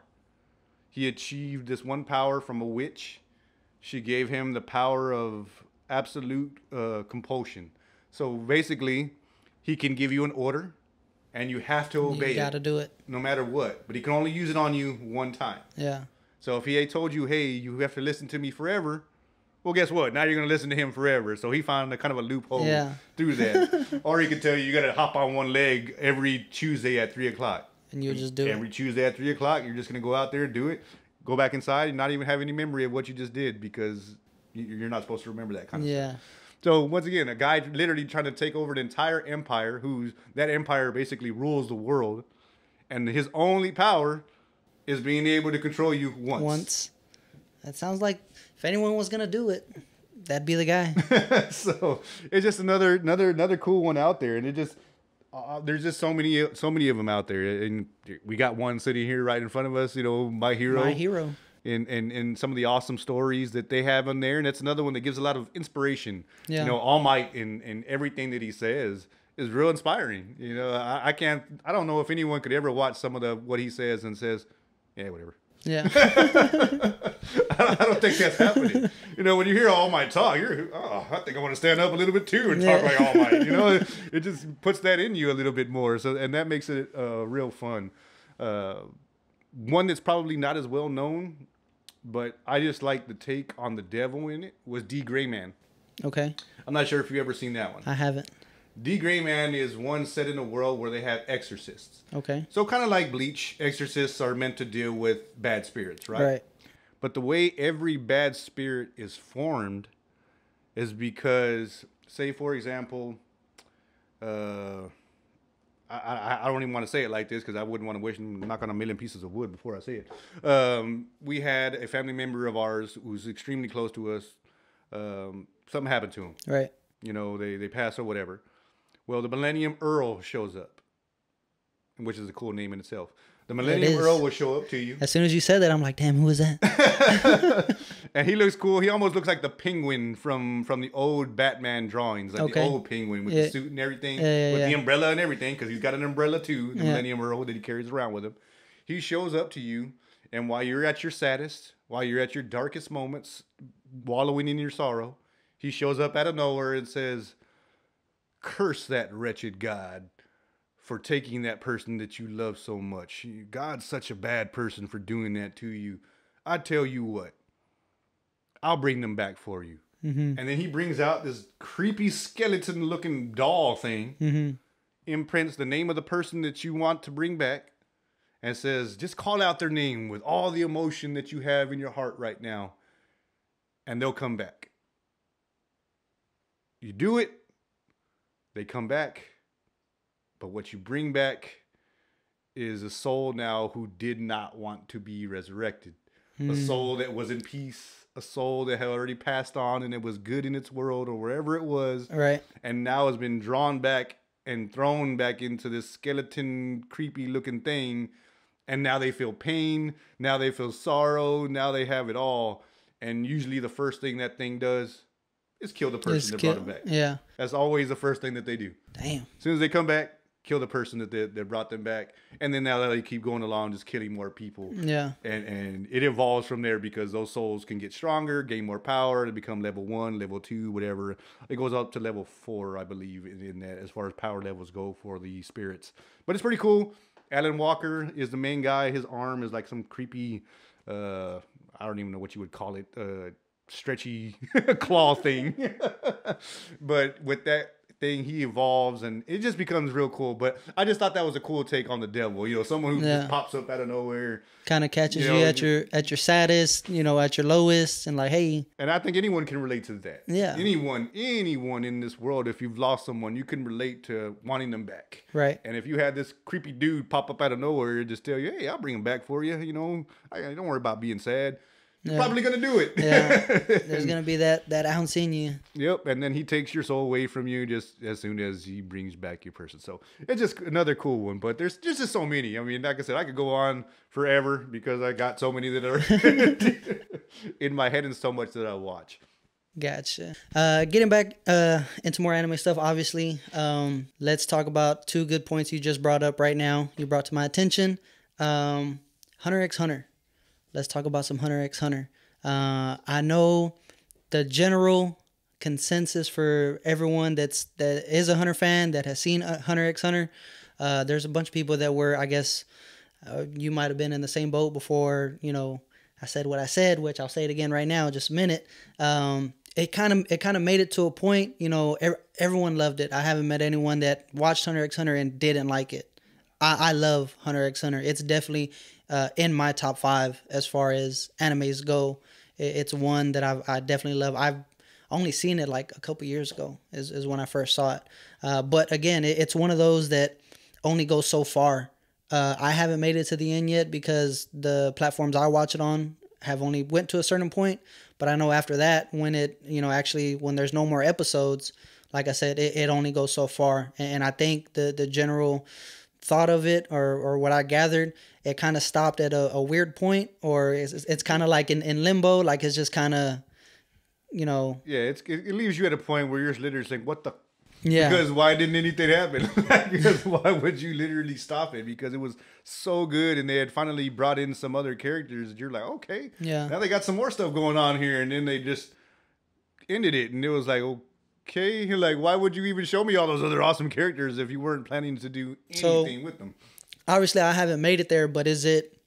He achieved this one power from a witch. She gave him the power of absolute uh, compulsion. So basically, he can give you an order, and you have to obey You got to do it. no matter what. But he can only use it on you one time. Yeah. So if he had told you, "Hey, you have to listen to me forever," well, guess what? Now you're gonna listen to him forever. So he found a kind of a loophole Yeah. through that. or he could tell you you gotta hop on one leg every Tuesday at three o'clock. And you just do Every it. Every Tuesday at three o'clock, you're just gonna go out there and do it. Go back inside and not even have any memory of what you just did because you- you're not supposed to remember that kind of stuff. Yeah. So once again, a guy literally trying to take over the entire empire, who's that empire basically rules the world, and his only power is being able to control you once. Once. That sounds like if anyone was gonna do it, that'd be the guy. so it's just another another another cool one out there, and it just uh, there's just so many so many of them out there, and we got one sitting here right in front of us. You know, my hero, My hero. And and and some of the awesome stories that they have in there, and that's another one that gives a lot of inspiration. Yeah. You know, All Might and and everything that he says is real inspiring. You know, I, I can't, I don't know if anyone could ever watch some of the what he says and says, yeah, whatever. Yeah. I don't think that's happening. You know, when you hear All Might talk, you're, oh, I think I want to stand up a little bit too and talk like All Might. You know, it, it just puts that in you a little bit more. So, and that makes it uh, real fun. Uh, one that's probably not as well known, but I just like the take on the devil in it was D. Gray Man. Okay. I'm not sure if you've ever seen that one. I haven't. D. Gray Man is one set in a world where they have exorcists. Okay. So kind of like Bleach, exorcists are meant to deal with bad spirits, right? Right. But the way every bad spirit is formed is because, say, for example, uh, I, I, I don't even want to say it like this because I wouldn't want to wish knock on a million pieces of wood before I say it. Um, we had a family member of ours who's extremely close to us. Um, something happened to him. Right. You know, they they pass or whatever. Well, the Millennium Earl shows up, which is a cool name in itself. The Millennium is. Earl will show up to you, As soon as you said that, I'm like, damn, who is that? and he looks cool. He almost looks like the Penguin from from the old Batman drawings, like Okay. the old Penguin with Yeah. the suit and everything, Yeah, with the umbrella and everything, because he's got an umbrella too. The. Millennium Earl that he carries around with him. He shows up to you, and while you're at your saddest, while you're at your darkest moments, wallowing in your sorrow, he shows up out of nowhere and says, "Curse that wretched God." For taking that person that you love so much. God's such a bad person for doing that to you. I tell you what, I'll bring them back for you. Mm-hmm. And then he brings out this creepy skeleton looking doll thing, Mm-hmm. imprints the name of the person that you want to bring back, and says, just call out their name with all the emotion that you have in your heart right now, and they'll come back. You do it, they come back, but what you bring back is a soul now who did not want to be resurrected a soul that was in peace, a soul that had already passed on and it was good in its world or wherever it was, Right. and now has been drawn back and thrown back into this skeleton, creepy looking thing. And now they feel pain, now they feel sorrow, now they have it all. And usually the first thing that thing does is kill the person Just that kill- brought it back. Yeah. That's always the first thing that they do. Damn. As soon as they come back, kill the person that, they, that brought them back. And then now they keep going along, just killing more people Yeah. and and it evolves from there because those souls can get stronger, gain more power, to become level one, level two, whatever. It goes up to level four, I believe, in, in that as far as power levels go for the spirits. But it's pretty cool. Allen Walker is the main guy. His arm is like some creepy, uh, I don't even know what you would call it, uh, stretchy claw thing. but with that thing, he evolves and it just becomes real cool. But I just thought that was a cool take on the devil. You know, someone who Yeah. just pops up out of nowhere. Kind of catches You you, at your at your saddest, you know, at your lowest, and like, hey, And I think anyone can relate to that. Yeah. Anyone, anyone in this world, if you've lost someone, you can relate to wanting them back. right, And if you had this creepy dude pop up out of nowhere just tell you, hey, I'll bring him back for you, you know, I, don't worry about being sad. Yeah. probably going to do it. Yeah. there's gonna be that that ounce in you. Yep, and then he takes your soul away from you just as soon as he brings back your person. So it's just another cool one. But there's just, just so many. I mean, like I said, I could go on forever because I got so many that are in my head and so much that I watch. Gotcha. Uh, getting back uh, into more anime stuff, obviously. Um, let's talk about two good points you just brought up right now. You brought to my attention. Um, Hunter x Hunter. Let's talk about some Hunter x Hunter. Uh, I know the general consensus for everyone that's that is a Hunter fan that has seen uh, Hunter x Hunter. Uh, there's a bunch of people that were, I guess, uh, you might have been in the same boat before. You know, I said what I said, which I'll say it again right now just a minute. Um, it kind of it kind of made it to a point. You know, ev- everyone loved it. I haven't met anyone that watched Hunter x Hunter and didn't like it. I, I love Hunter x Hunter. It's definitely uh, in my top five as far as animes go. It's one that I've, I definitely love. I've only seen it like a couple years ago is, is when I first saw it. Uh, but again, it, it's one of those that only goes so far. Uh, I haven't made it to the end yet because the platforms I watch it on have only went to a certain point. But I know after that, when it you know actually when there's no more episodes, like I said, it, it only goes so far. And, and I think the the general thought of it or, or what I gathered, it kind of stopped at a, a weird point, or it's, it's kind of like in, in limbo, like it's just kind of, you know, Yeah, it's it, it leaves you at a point where you're literally saying, "What the?" yeah, Because why didn't anything happen? because why would you literally stop it? Because it was so good, and they had finally brought in some other characters. And you're like, okay, Yeah. Now they got some more stuff going on here, and then they just ended it, and it was like, okay, you're like, why would you even show me all those other awesome characters if you weren't planning to do So- anything with them? obviously I haven't made it there, but is it?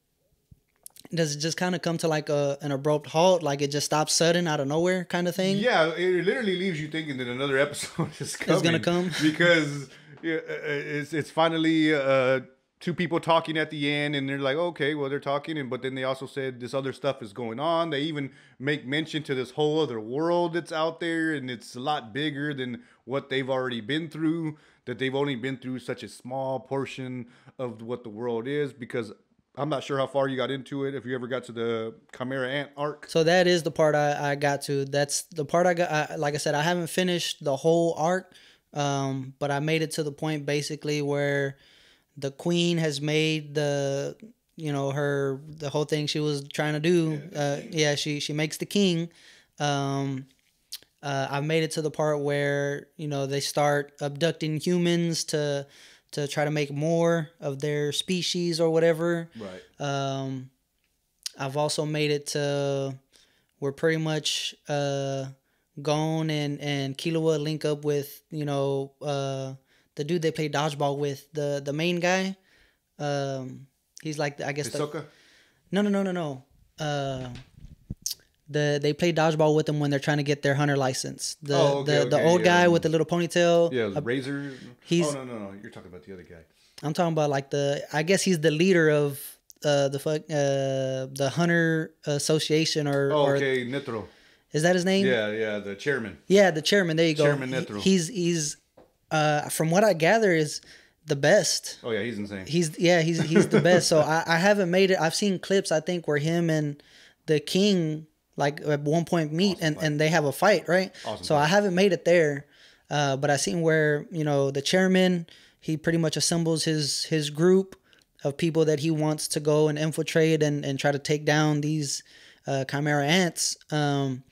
Does it just kind of come to like a an abrupt halt, like it just stops sudden out of nowhere, kind of thing? Yeah, it literally leaves you thinking that another episode is coming. gonna come. because uh, it's it's finally uh, two people talking at the end, and they're like, okay, well they're talking, and but then they also said this other stuff is going on. They even make mention to this whole other world that's out there, and it's a lot bigger than what they've already been through. That they've only been through such a small portion of what the world is because I'm not sure how far you got into it. If you ever got to the Chimera Ant arc. So that is the part I, I got to. That's the part I got. I, like I said, I haven't finished the whole arc, um, but I made it to the point basically where the queen has made the you know her the whole thing she was trying to do. Uh, yeah, she she makes the king. Um, uh, I've made it to the part where you know they start abducting humans to to try to make more of their species or whatever. Right. Um, I've also made it to we're pretty much uh, Gon and and Killua link up with you know uh, the dude they play dodgeball with the the main guy. Um, he's like I guess the, no no no no no. Uh, the they play dodgeball with them when they're trying to get their hunter license. The Oh, okay, the, the old yeah. guy with the little ponytail. Yeah, the Uh, Razor. he's- oh no no no! You're talking about the other guy. I'm talking about like the I guess he's the leader of uh the fuck uh the hunter association or Oh or okay, Netero. is that his name? Yeah yeah, the chairman. Yeah, the chairman. There you go. Chairman He- he's he's uh from what I gather is the best. Oh yeah, he's insane. He's yeah, he's he's the best. So I, I haven't made it. I've seen clips I think where him and the king like at one point meet and, and they have a fight, right? Awesome so I haven't made it there. Uh, but I seen where, you know, the chairman, he pretty much assembles his his group of people that he wants to go and infiltrate and, and try to take down these uh, chimera ants. Um,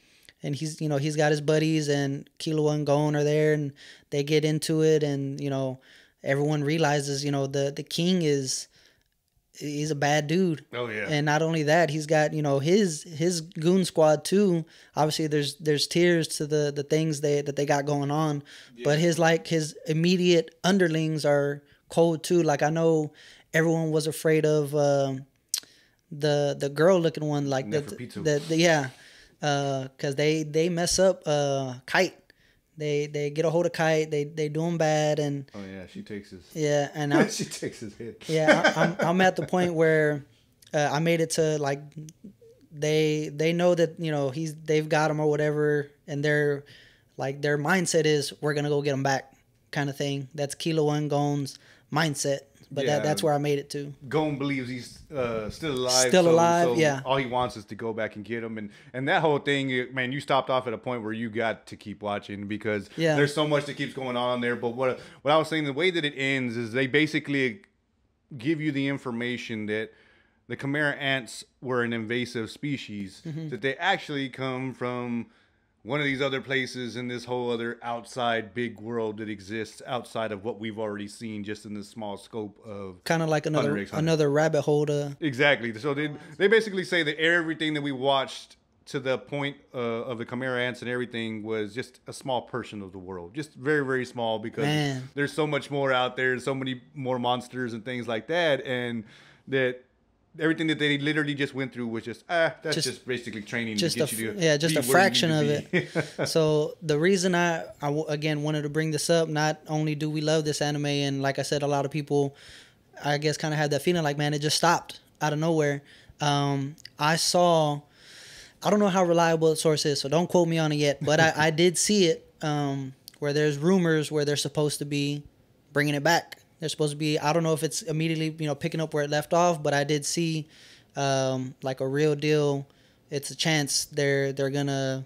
and he's you know he's got his buddies and Killua and Gon are there and they get into it and you know everyone realizes you know the the king is he's a bad dude. Oh yeah. and not only that he's got you know his his goon squad too. Obviously there's there's tiers to the the things they that they got going on. But his like his immediate underlings are cold too. Like i know everyone was afraid of um the the girl looking one like the, the, yeah uh because they they mess up uh Kite they they get a hold of Kite they they do him bad and oh yeah, she takes his. yeah and I, she takes his head. yeah, I, I'm I'm at the point where uh, I made it to like they they know that you know he's they've got him or whatever, and they're like their mindset is we're gonna go get him back, kind of thing. That's Killua and Gon's mindset, but Yeah. that that's where I made it to. Gon believes he's uh, still alive. Still so- alive, so yeah. All he wants is to go back and get him, and and that whole thing, man, you stopped off at a point where you got to keep watching because Yeah. there's so much that keeps going on there. But what what I was saying, the way that it ends is they basically give you the information that the Chimera ants were an invasive species, Mm-hmm. that they actually come from one of these other places in this whole other outside big world that exists outside of what we've already seen just in this small scope of Kind of like another Hunter x Hunter. another rabbit hole to Exactly. So they they basically say that everything that we watched to the point uh, of the Chimera ants and everything was just a small portion of the world, just very very small because Man. there's so much more out there, and so many more monsters and things like that, and that. Everything that they literally just went through was just ah, that's just, Just- basically training just to a get you to yeah just a fraction of it. So the reason I, I again wanted to bring this up not only do we love this anime and like i said a lot of people i guess kind of had that feeling like man it just stopped out of nowhere. Um, i saw i don't know how reliable the source is so don't quote me on it yet but i, I did see it um, where there's rumors where they're supposed to be bringing it back they're supposed to be i don't know if it's immediately you know picking up where it left off but i did see um, like a real deal it's a chance they're they're gonna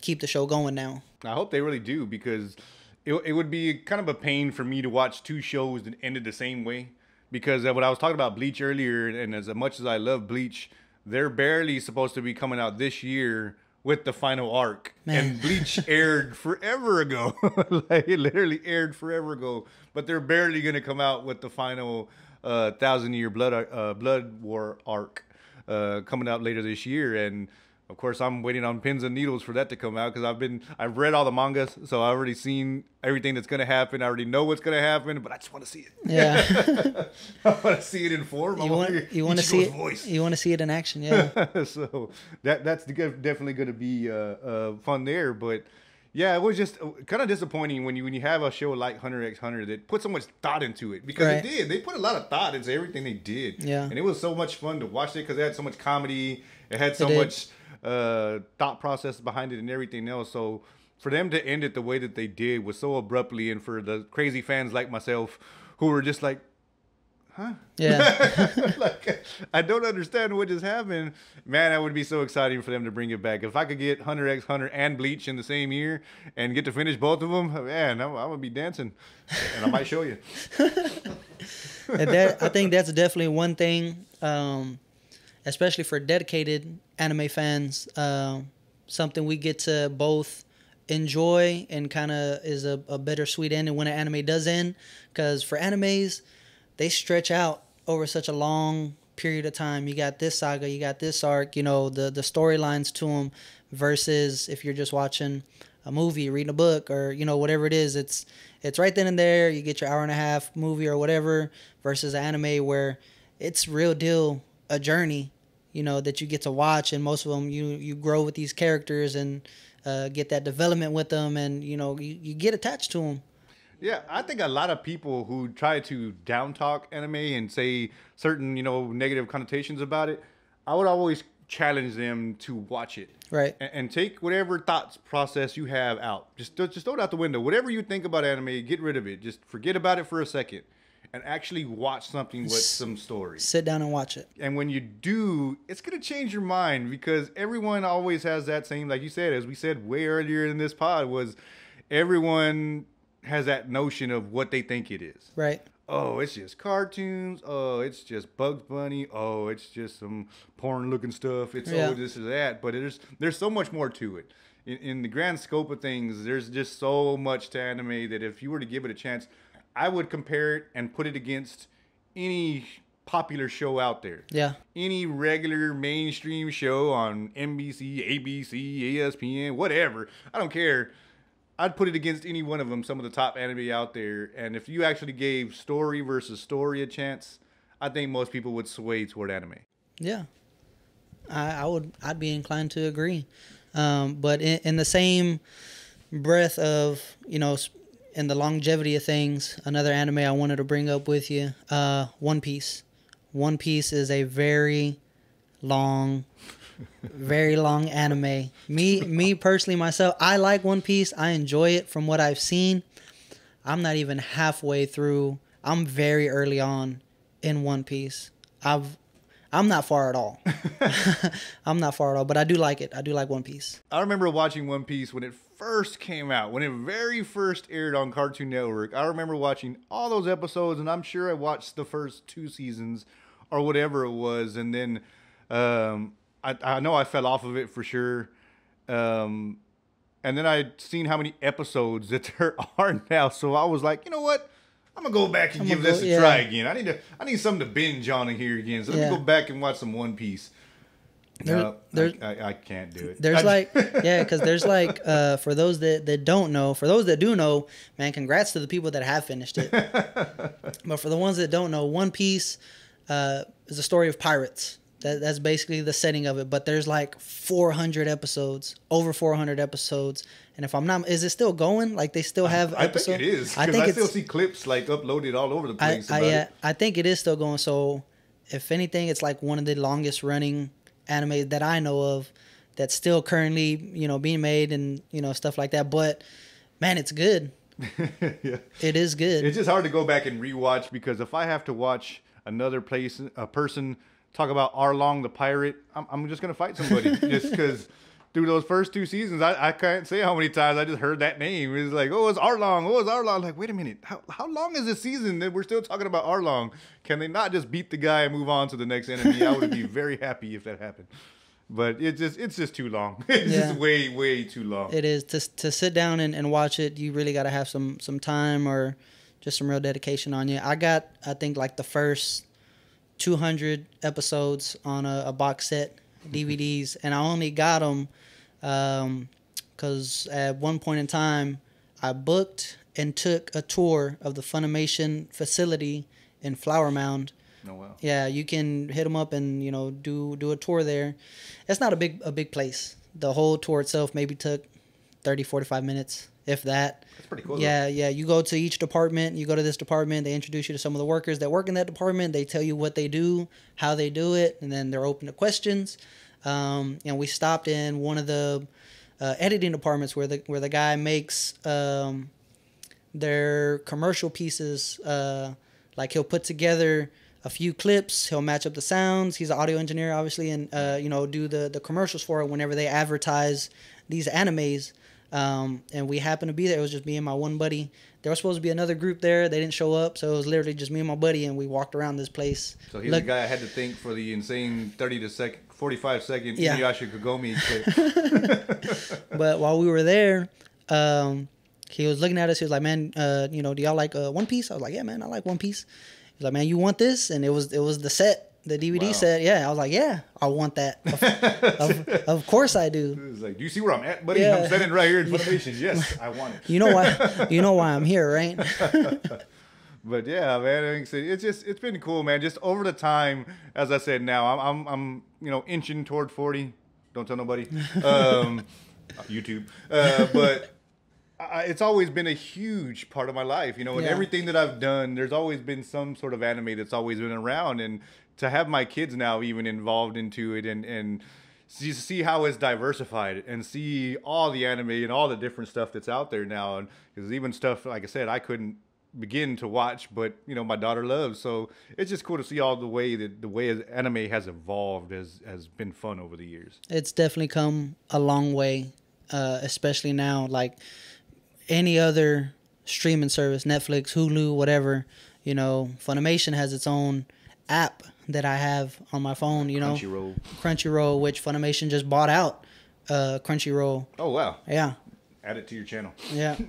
keep the show going now. I hope they really do because it, it would be kind of a pain for me to watch two shows that ended the same way. Because what I was talking about Bleach earlier, and as much as I love Bleach, they're barely supposed to be coming out this year with the final arc. Man. And Bleach aired forever ago. like, it literally aired forever ago. But they're barely going to come out with the final uh, thousand year blood uh, blood war arc uh, coming out later this year. And of course, I'm waiting on pins and needles for that to come out because I've been I've read all the mangas, so I've already seen everything that's gonna happen. I already know what's gonna happen, but I just want to see it. Yeah, I want to see it in form. You wanna you want to see it. voice. You want to see it in action. Yeah, so that that's definitely going to be uh, uh, fun there. But yeah, it was just kind of disappointing when you when you have a show like Hunter X Hunter that put so much thought into it because Right. it did. They put a lot of thought into everything they did. Yeah. and it was so much fun to watch it because it had so much comedy. It had so did. much uh, thought process behind it and everything else. So. For them to end it the way that they did was so abruptly, and for the crazy fans like myself who were just like, huh? Yeah. like I don't understand what just happened. Man, that would be so exciting for them to bring it back. If I could get Hunter X Hunter and Bleach in the same year and get to finish both of them, man, I, I would be dancing, and I might show you. And that I think that's definitely one thing, um, especially for dedicated anime fans. Um, something we get to both enjoy and kind of is a, a bittersweet ending when an anime does end. Because for animes, they stretch out over such a long period of time. You got this saga, you got this arc, you know, the the storylines to them. Versus if you're just watching a movie, reading a book, or you know whatever it is, it's it's right then and there. You get your hour and a half movie or whatever. Versus anime where it's real deal a journey, you know that you get to watch, and most of them you you grow with these characters and uh, get that development with them, and you know you, you get attached to them. Yeah, I think a lot of people who try to down talk anime and say certain, you know, negative connotations about it, I would always challenge them to watch it. Right. And, and take whatever thoughts process you have out. Just just throw it out the window. Whatever you think about anime, get rid of it. Just forget about it for a second and actually watch something with some story. Sit down and watch it. And when you do, it's gonna change your mind because everyone always has that same, like you said, as we said way earlier in this pod, was everyone has that notion of what they think it is. Right. Oh, it's just cartoons. Oh, it's just Bugs Bunny. Oh, it's just some porn looking stuff. It's oh, Yeah. oh this or that. But there's there's so much more to it. In, in the grand scope of things, there's just so much to anime that if you were to give it a chance, I would compare it and put it against any popular show out there. Yeah. Any regular mainstream show on NBC, ABC, ESPN, whatever. I don't care. I'd put it against any one of them, some of the top anime out there. And if you actually gave story versus story a chance, I think most people would sway toward anime. Yeah, I, I would. I'd be inclined to agree. Um, but in, in the same breath of you know, s- in the longevity of things, another anime I wanted to bring up with you, uh, One Piece. One Piece is a very long, very long anime. Me, me personally, myself, I like One Piece. I enjoy it from what I've seen. I'm not even halfway through. I'm very early on in One Piece. I've I'm not far at all. I'm not far at all, but I do like it. I do like One Piece. I remember watching One Piece when it first came out, when it very first aired on Cartoon Network. I remember watching all those episodes, and I'm sure I watched the first two seasons or whatever it was, and then um, I, I know I fell off of it for sure. Um, and then I'd seen how many episodes that there are now, so I was like, you know what? I'm gonna go back and I'm give this go- a yeah. try again. I need to, I need something to binge on in here again. So let Yeah. me go back and watch some One Piece. There- no, there- I, I, I can't do it. There's like yeah, because there's like uh, for those that, that don't know, for those that do know, man, congrats to the people that have finished it. but for the ones that don't know, One Piece uh, is a story of pirates. That, that's basically the setting of it. But there's like 400 episodes, over 400 episodes. And if I'm not, is it still going? Like they still have I episodes? think it is I because I, still see clips like uploaded all over the place. I, about yeah, it. I think it is still going. So, if anything, it's like one of the longest running anime that I know of that's still currently, you know, being made and you know stuff like that. But man, it's good. yeah. It is good. It's just hard to go back and rewatch because if I have to watch another place, a person talk about Arlong the pirate, I'm, I'm just gonna fight somebody just because. Through those first two seasons, I, I can't say how many times I just heard that name. It's like, oh, it's Arlong. Oh, it's Arlong. Like, wait a minute. How, how long is this season that we're still talking about Arlong? Can they not just beat the guy and move on to the next enemy? I would be very happy if that happened. But it just it's just too long. It's Yeah. just way, way too long. it is to to sit down and, and watch it. You really got to have some some time or just some real dedication on you. I got I think like the first 200 episodes on a, a box set DVDs, and I only got them because um, at one point in time I booked and took a tour of the Funimation facility in Flower Mound. Oh wow. Yeah, you can hit them up and you know do do a tour there. It's not a big a big place. The whole tour itself maybe took 30 45 minutes if that. That's pretty cool. Yeah, yeah. You go to each department. You go to this department. They introduce you to some of the workers that work in that department. They tell you what they do, how they do it, and then they're open to questions. Um, and we stopped in one of the uh, editing departments where the where the guy makes um, their commercial pieces. Uh, like he'll put together a few clips. He'll match up the sounds. He's an audio engineer, obviously, and uh, you know do the the commercials for it whenever they advertise these animes. Um, and we happened to be there. It was just me and my one buddy. There was supposed to be another group there. They didn't show up, so it was literally just me and my buddy, and we walked around this place. So he's Look- the guy I had to think for the insane thirty to sec, forty five second Yeah. Inuyasha Kagome clip. But while we were there, um, he was looking at us. He was like, "Man, uh, you know, do y'all like uh, One Piece?" I was like, "Yeah, man, I like One Piece." He's like, "Man, you want this?" And it was it was the set, the DVD Wow. set. Yeah, I was like, "Yeah, I want that. Of, of, course I do." It's like, do you see where I'm at, buddy? Yeah. I'm standing right here in front Funimation. Yes, I want it. You know why? You know why I'm here, right? But yeah, man, it's just it's been cool, man. Just over the time, as I said, now I'm I'm, I'm you know inching toward forty. Don't tell nobody. Um, YouTube, uh, but. I, it's always been a huge part of my life, you know, and Yeah. everything that I've done, there's always been some sort of anime that's always been around. And to have my kids now even involved into it and, and see, see how it's diversified and see all the anime and all the different stuff that's out there now. And because even stuff, like I said, I couldn't begin to watch, but you know, my daughter loves. So it's just cool to see all the way that the way anime has evolved has, has been fun over the years. it's definitely come a long way, uh, especially now. Like any other streaming service, Netflix, Hulu, whatever, you know, Funimation has its own app that I have on my phone. You know, Crunchyroll. Crunchyroll, which Funimation just bought out. Uh, Crunchyroll, Oh, wow. yeah, Add it to your channel. yeah.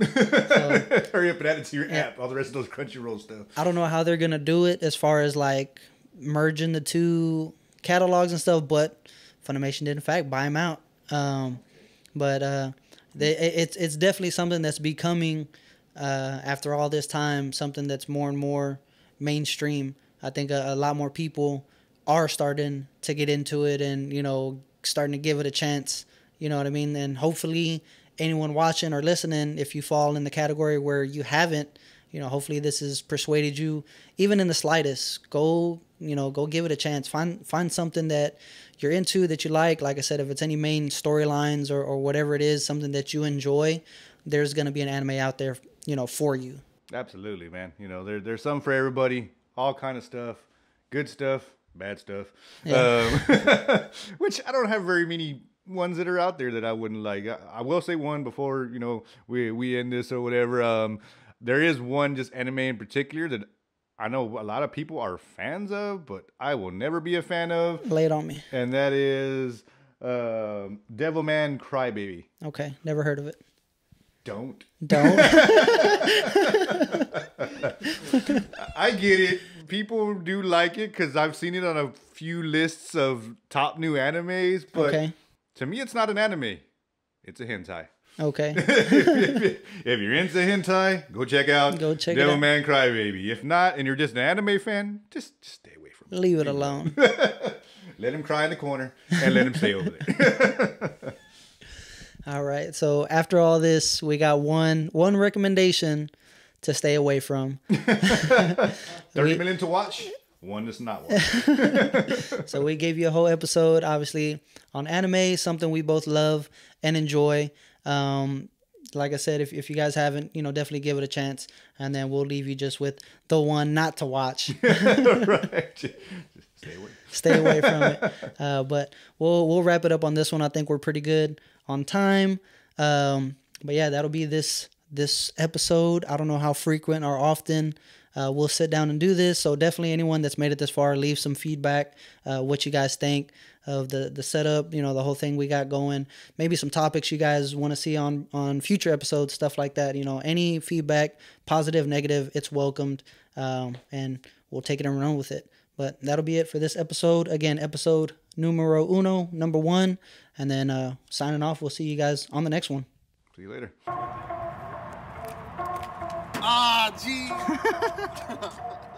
Hurry up and add it to your app. All the rest of those Crunchyroll stuff. I don't know how they're gonna do it as far as like merging the two catalogs and stuff, but Funimation did in fact buy them out. Um, but uh, they, it- it's it's definitely something that's becoming uh, after all this time something that's more and more mainstream. I think a, a lot more people are starting to get into it and you know starting to give it a chance. You know what I mean? And hopefully anyone watching or listening, if you fall in the category where you haven't, you know, hopefully this has persuaded you, even in the slightest. Go, you know, go give it a chance. Find find something that you're into that you like. Like I said, if it's any main storylines or, or whatever it is, something that you enjoy, there's gonna be an anime out there, you know, for you. Absolutely, man. You know, there, there's some for everybody, all kind of stuff, good stuff, bad stuff. Um, which I don't have very many ones that are out there that I wouldn't like. I, I will say one before you know we we end this or whatever. Um, there is one just anime in particular that I know a lot of people are fans of, but I will never be a fan of, Lay it on me. and that is um, Devilman Crybaby. Okay, never heard of it. Don't. Don't. I get it. People do like it because I've seen it on a few lists of top new animes, but Okay. to me, it's not an anime. It's a hentai. Okay. if you're into hentai, go check out Go check it out. Devilman Crybaby. If not, and you're just an anime fan, just, just stay away from it. Leave it alone. Let him cry in the corner and let him stay over there. All right. So after all this, we got one one recommendation to stay away from. 30 million to watch, one that's not watching. So we gave you a whole episode, obviously, on anime, something we both love and enjoy. Um, like I said, if, if you guys haven't, you know, definitely give it a chance, and then we'll leave you just with the one not to watch. right. Just stay away. Stay away from it. Uh, but we'll we'll wrap it up on this one. I think we're pretty good on time. Um, but yeah, that'll be this this episode. I don't know how frequent or often uh, we'll sit down and do this. So definitely anyone that's made it this far, leave some feedback. Uh, what you guys think of the the setup? You know, the whole thing we got going. Maybe some topics you guys want to see on on future episodes, stuff like that. You know, any feedback, positive, negative, it's welcomed, um, and we'll take it and run with it. But that'll be it for this episode. Again, episode numero uno, number one. And then uh, signing off. We'll see you guys on the next one. See you later. Ah, gee.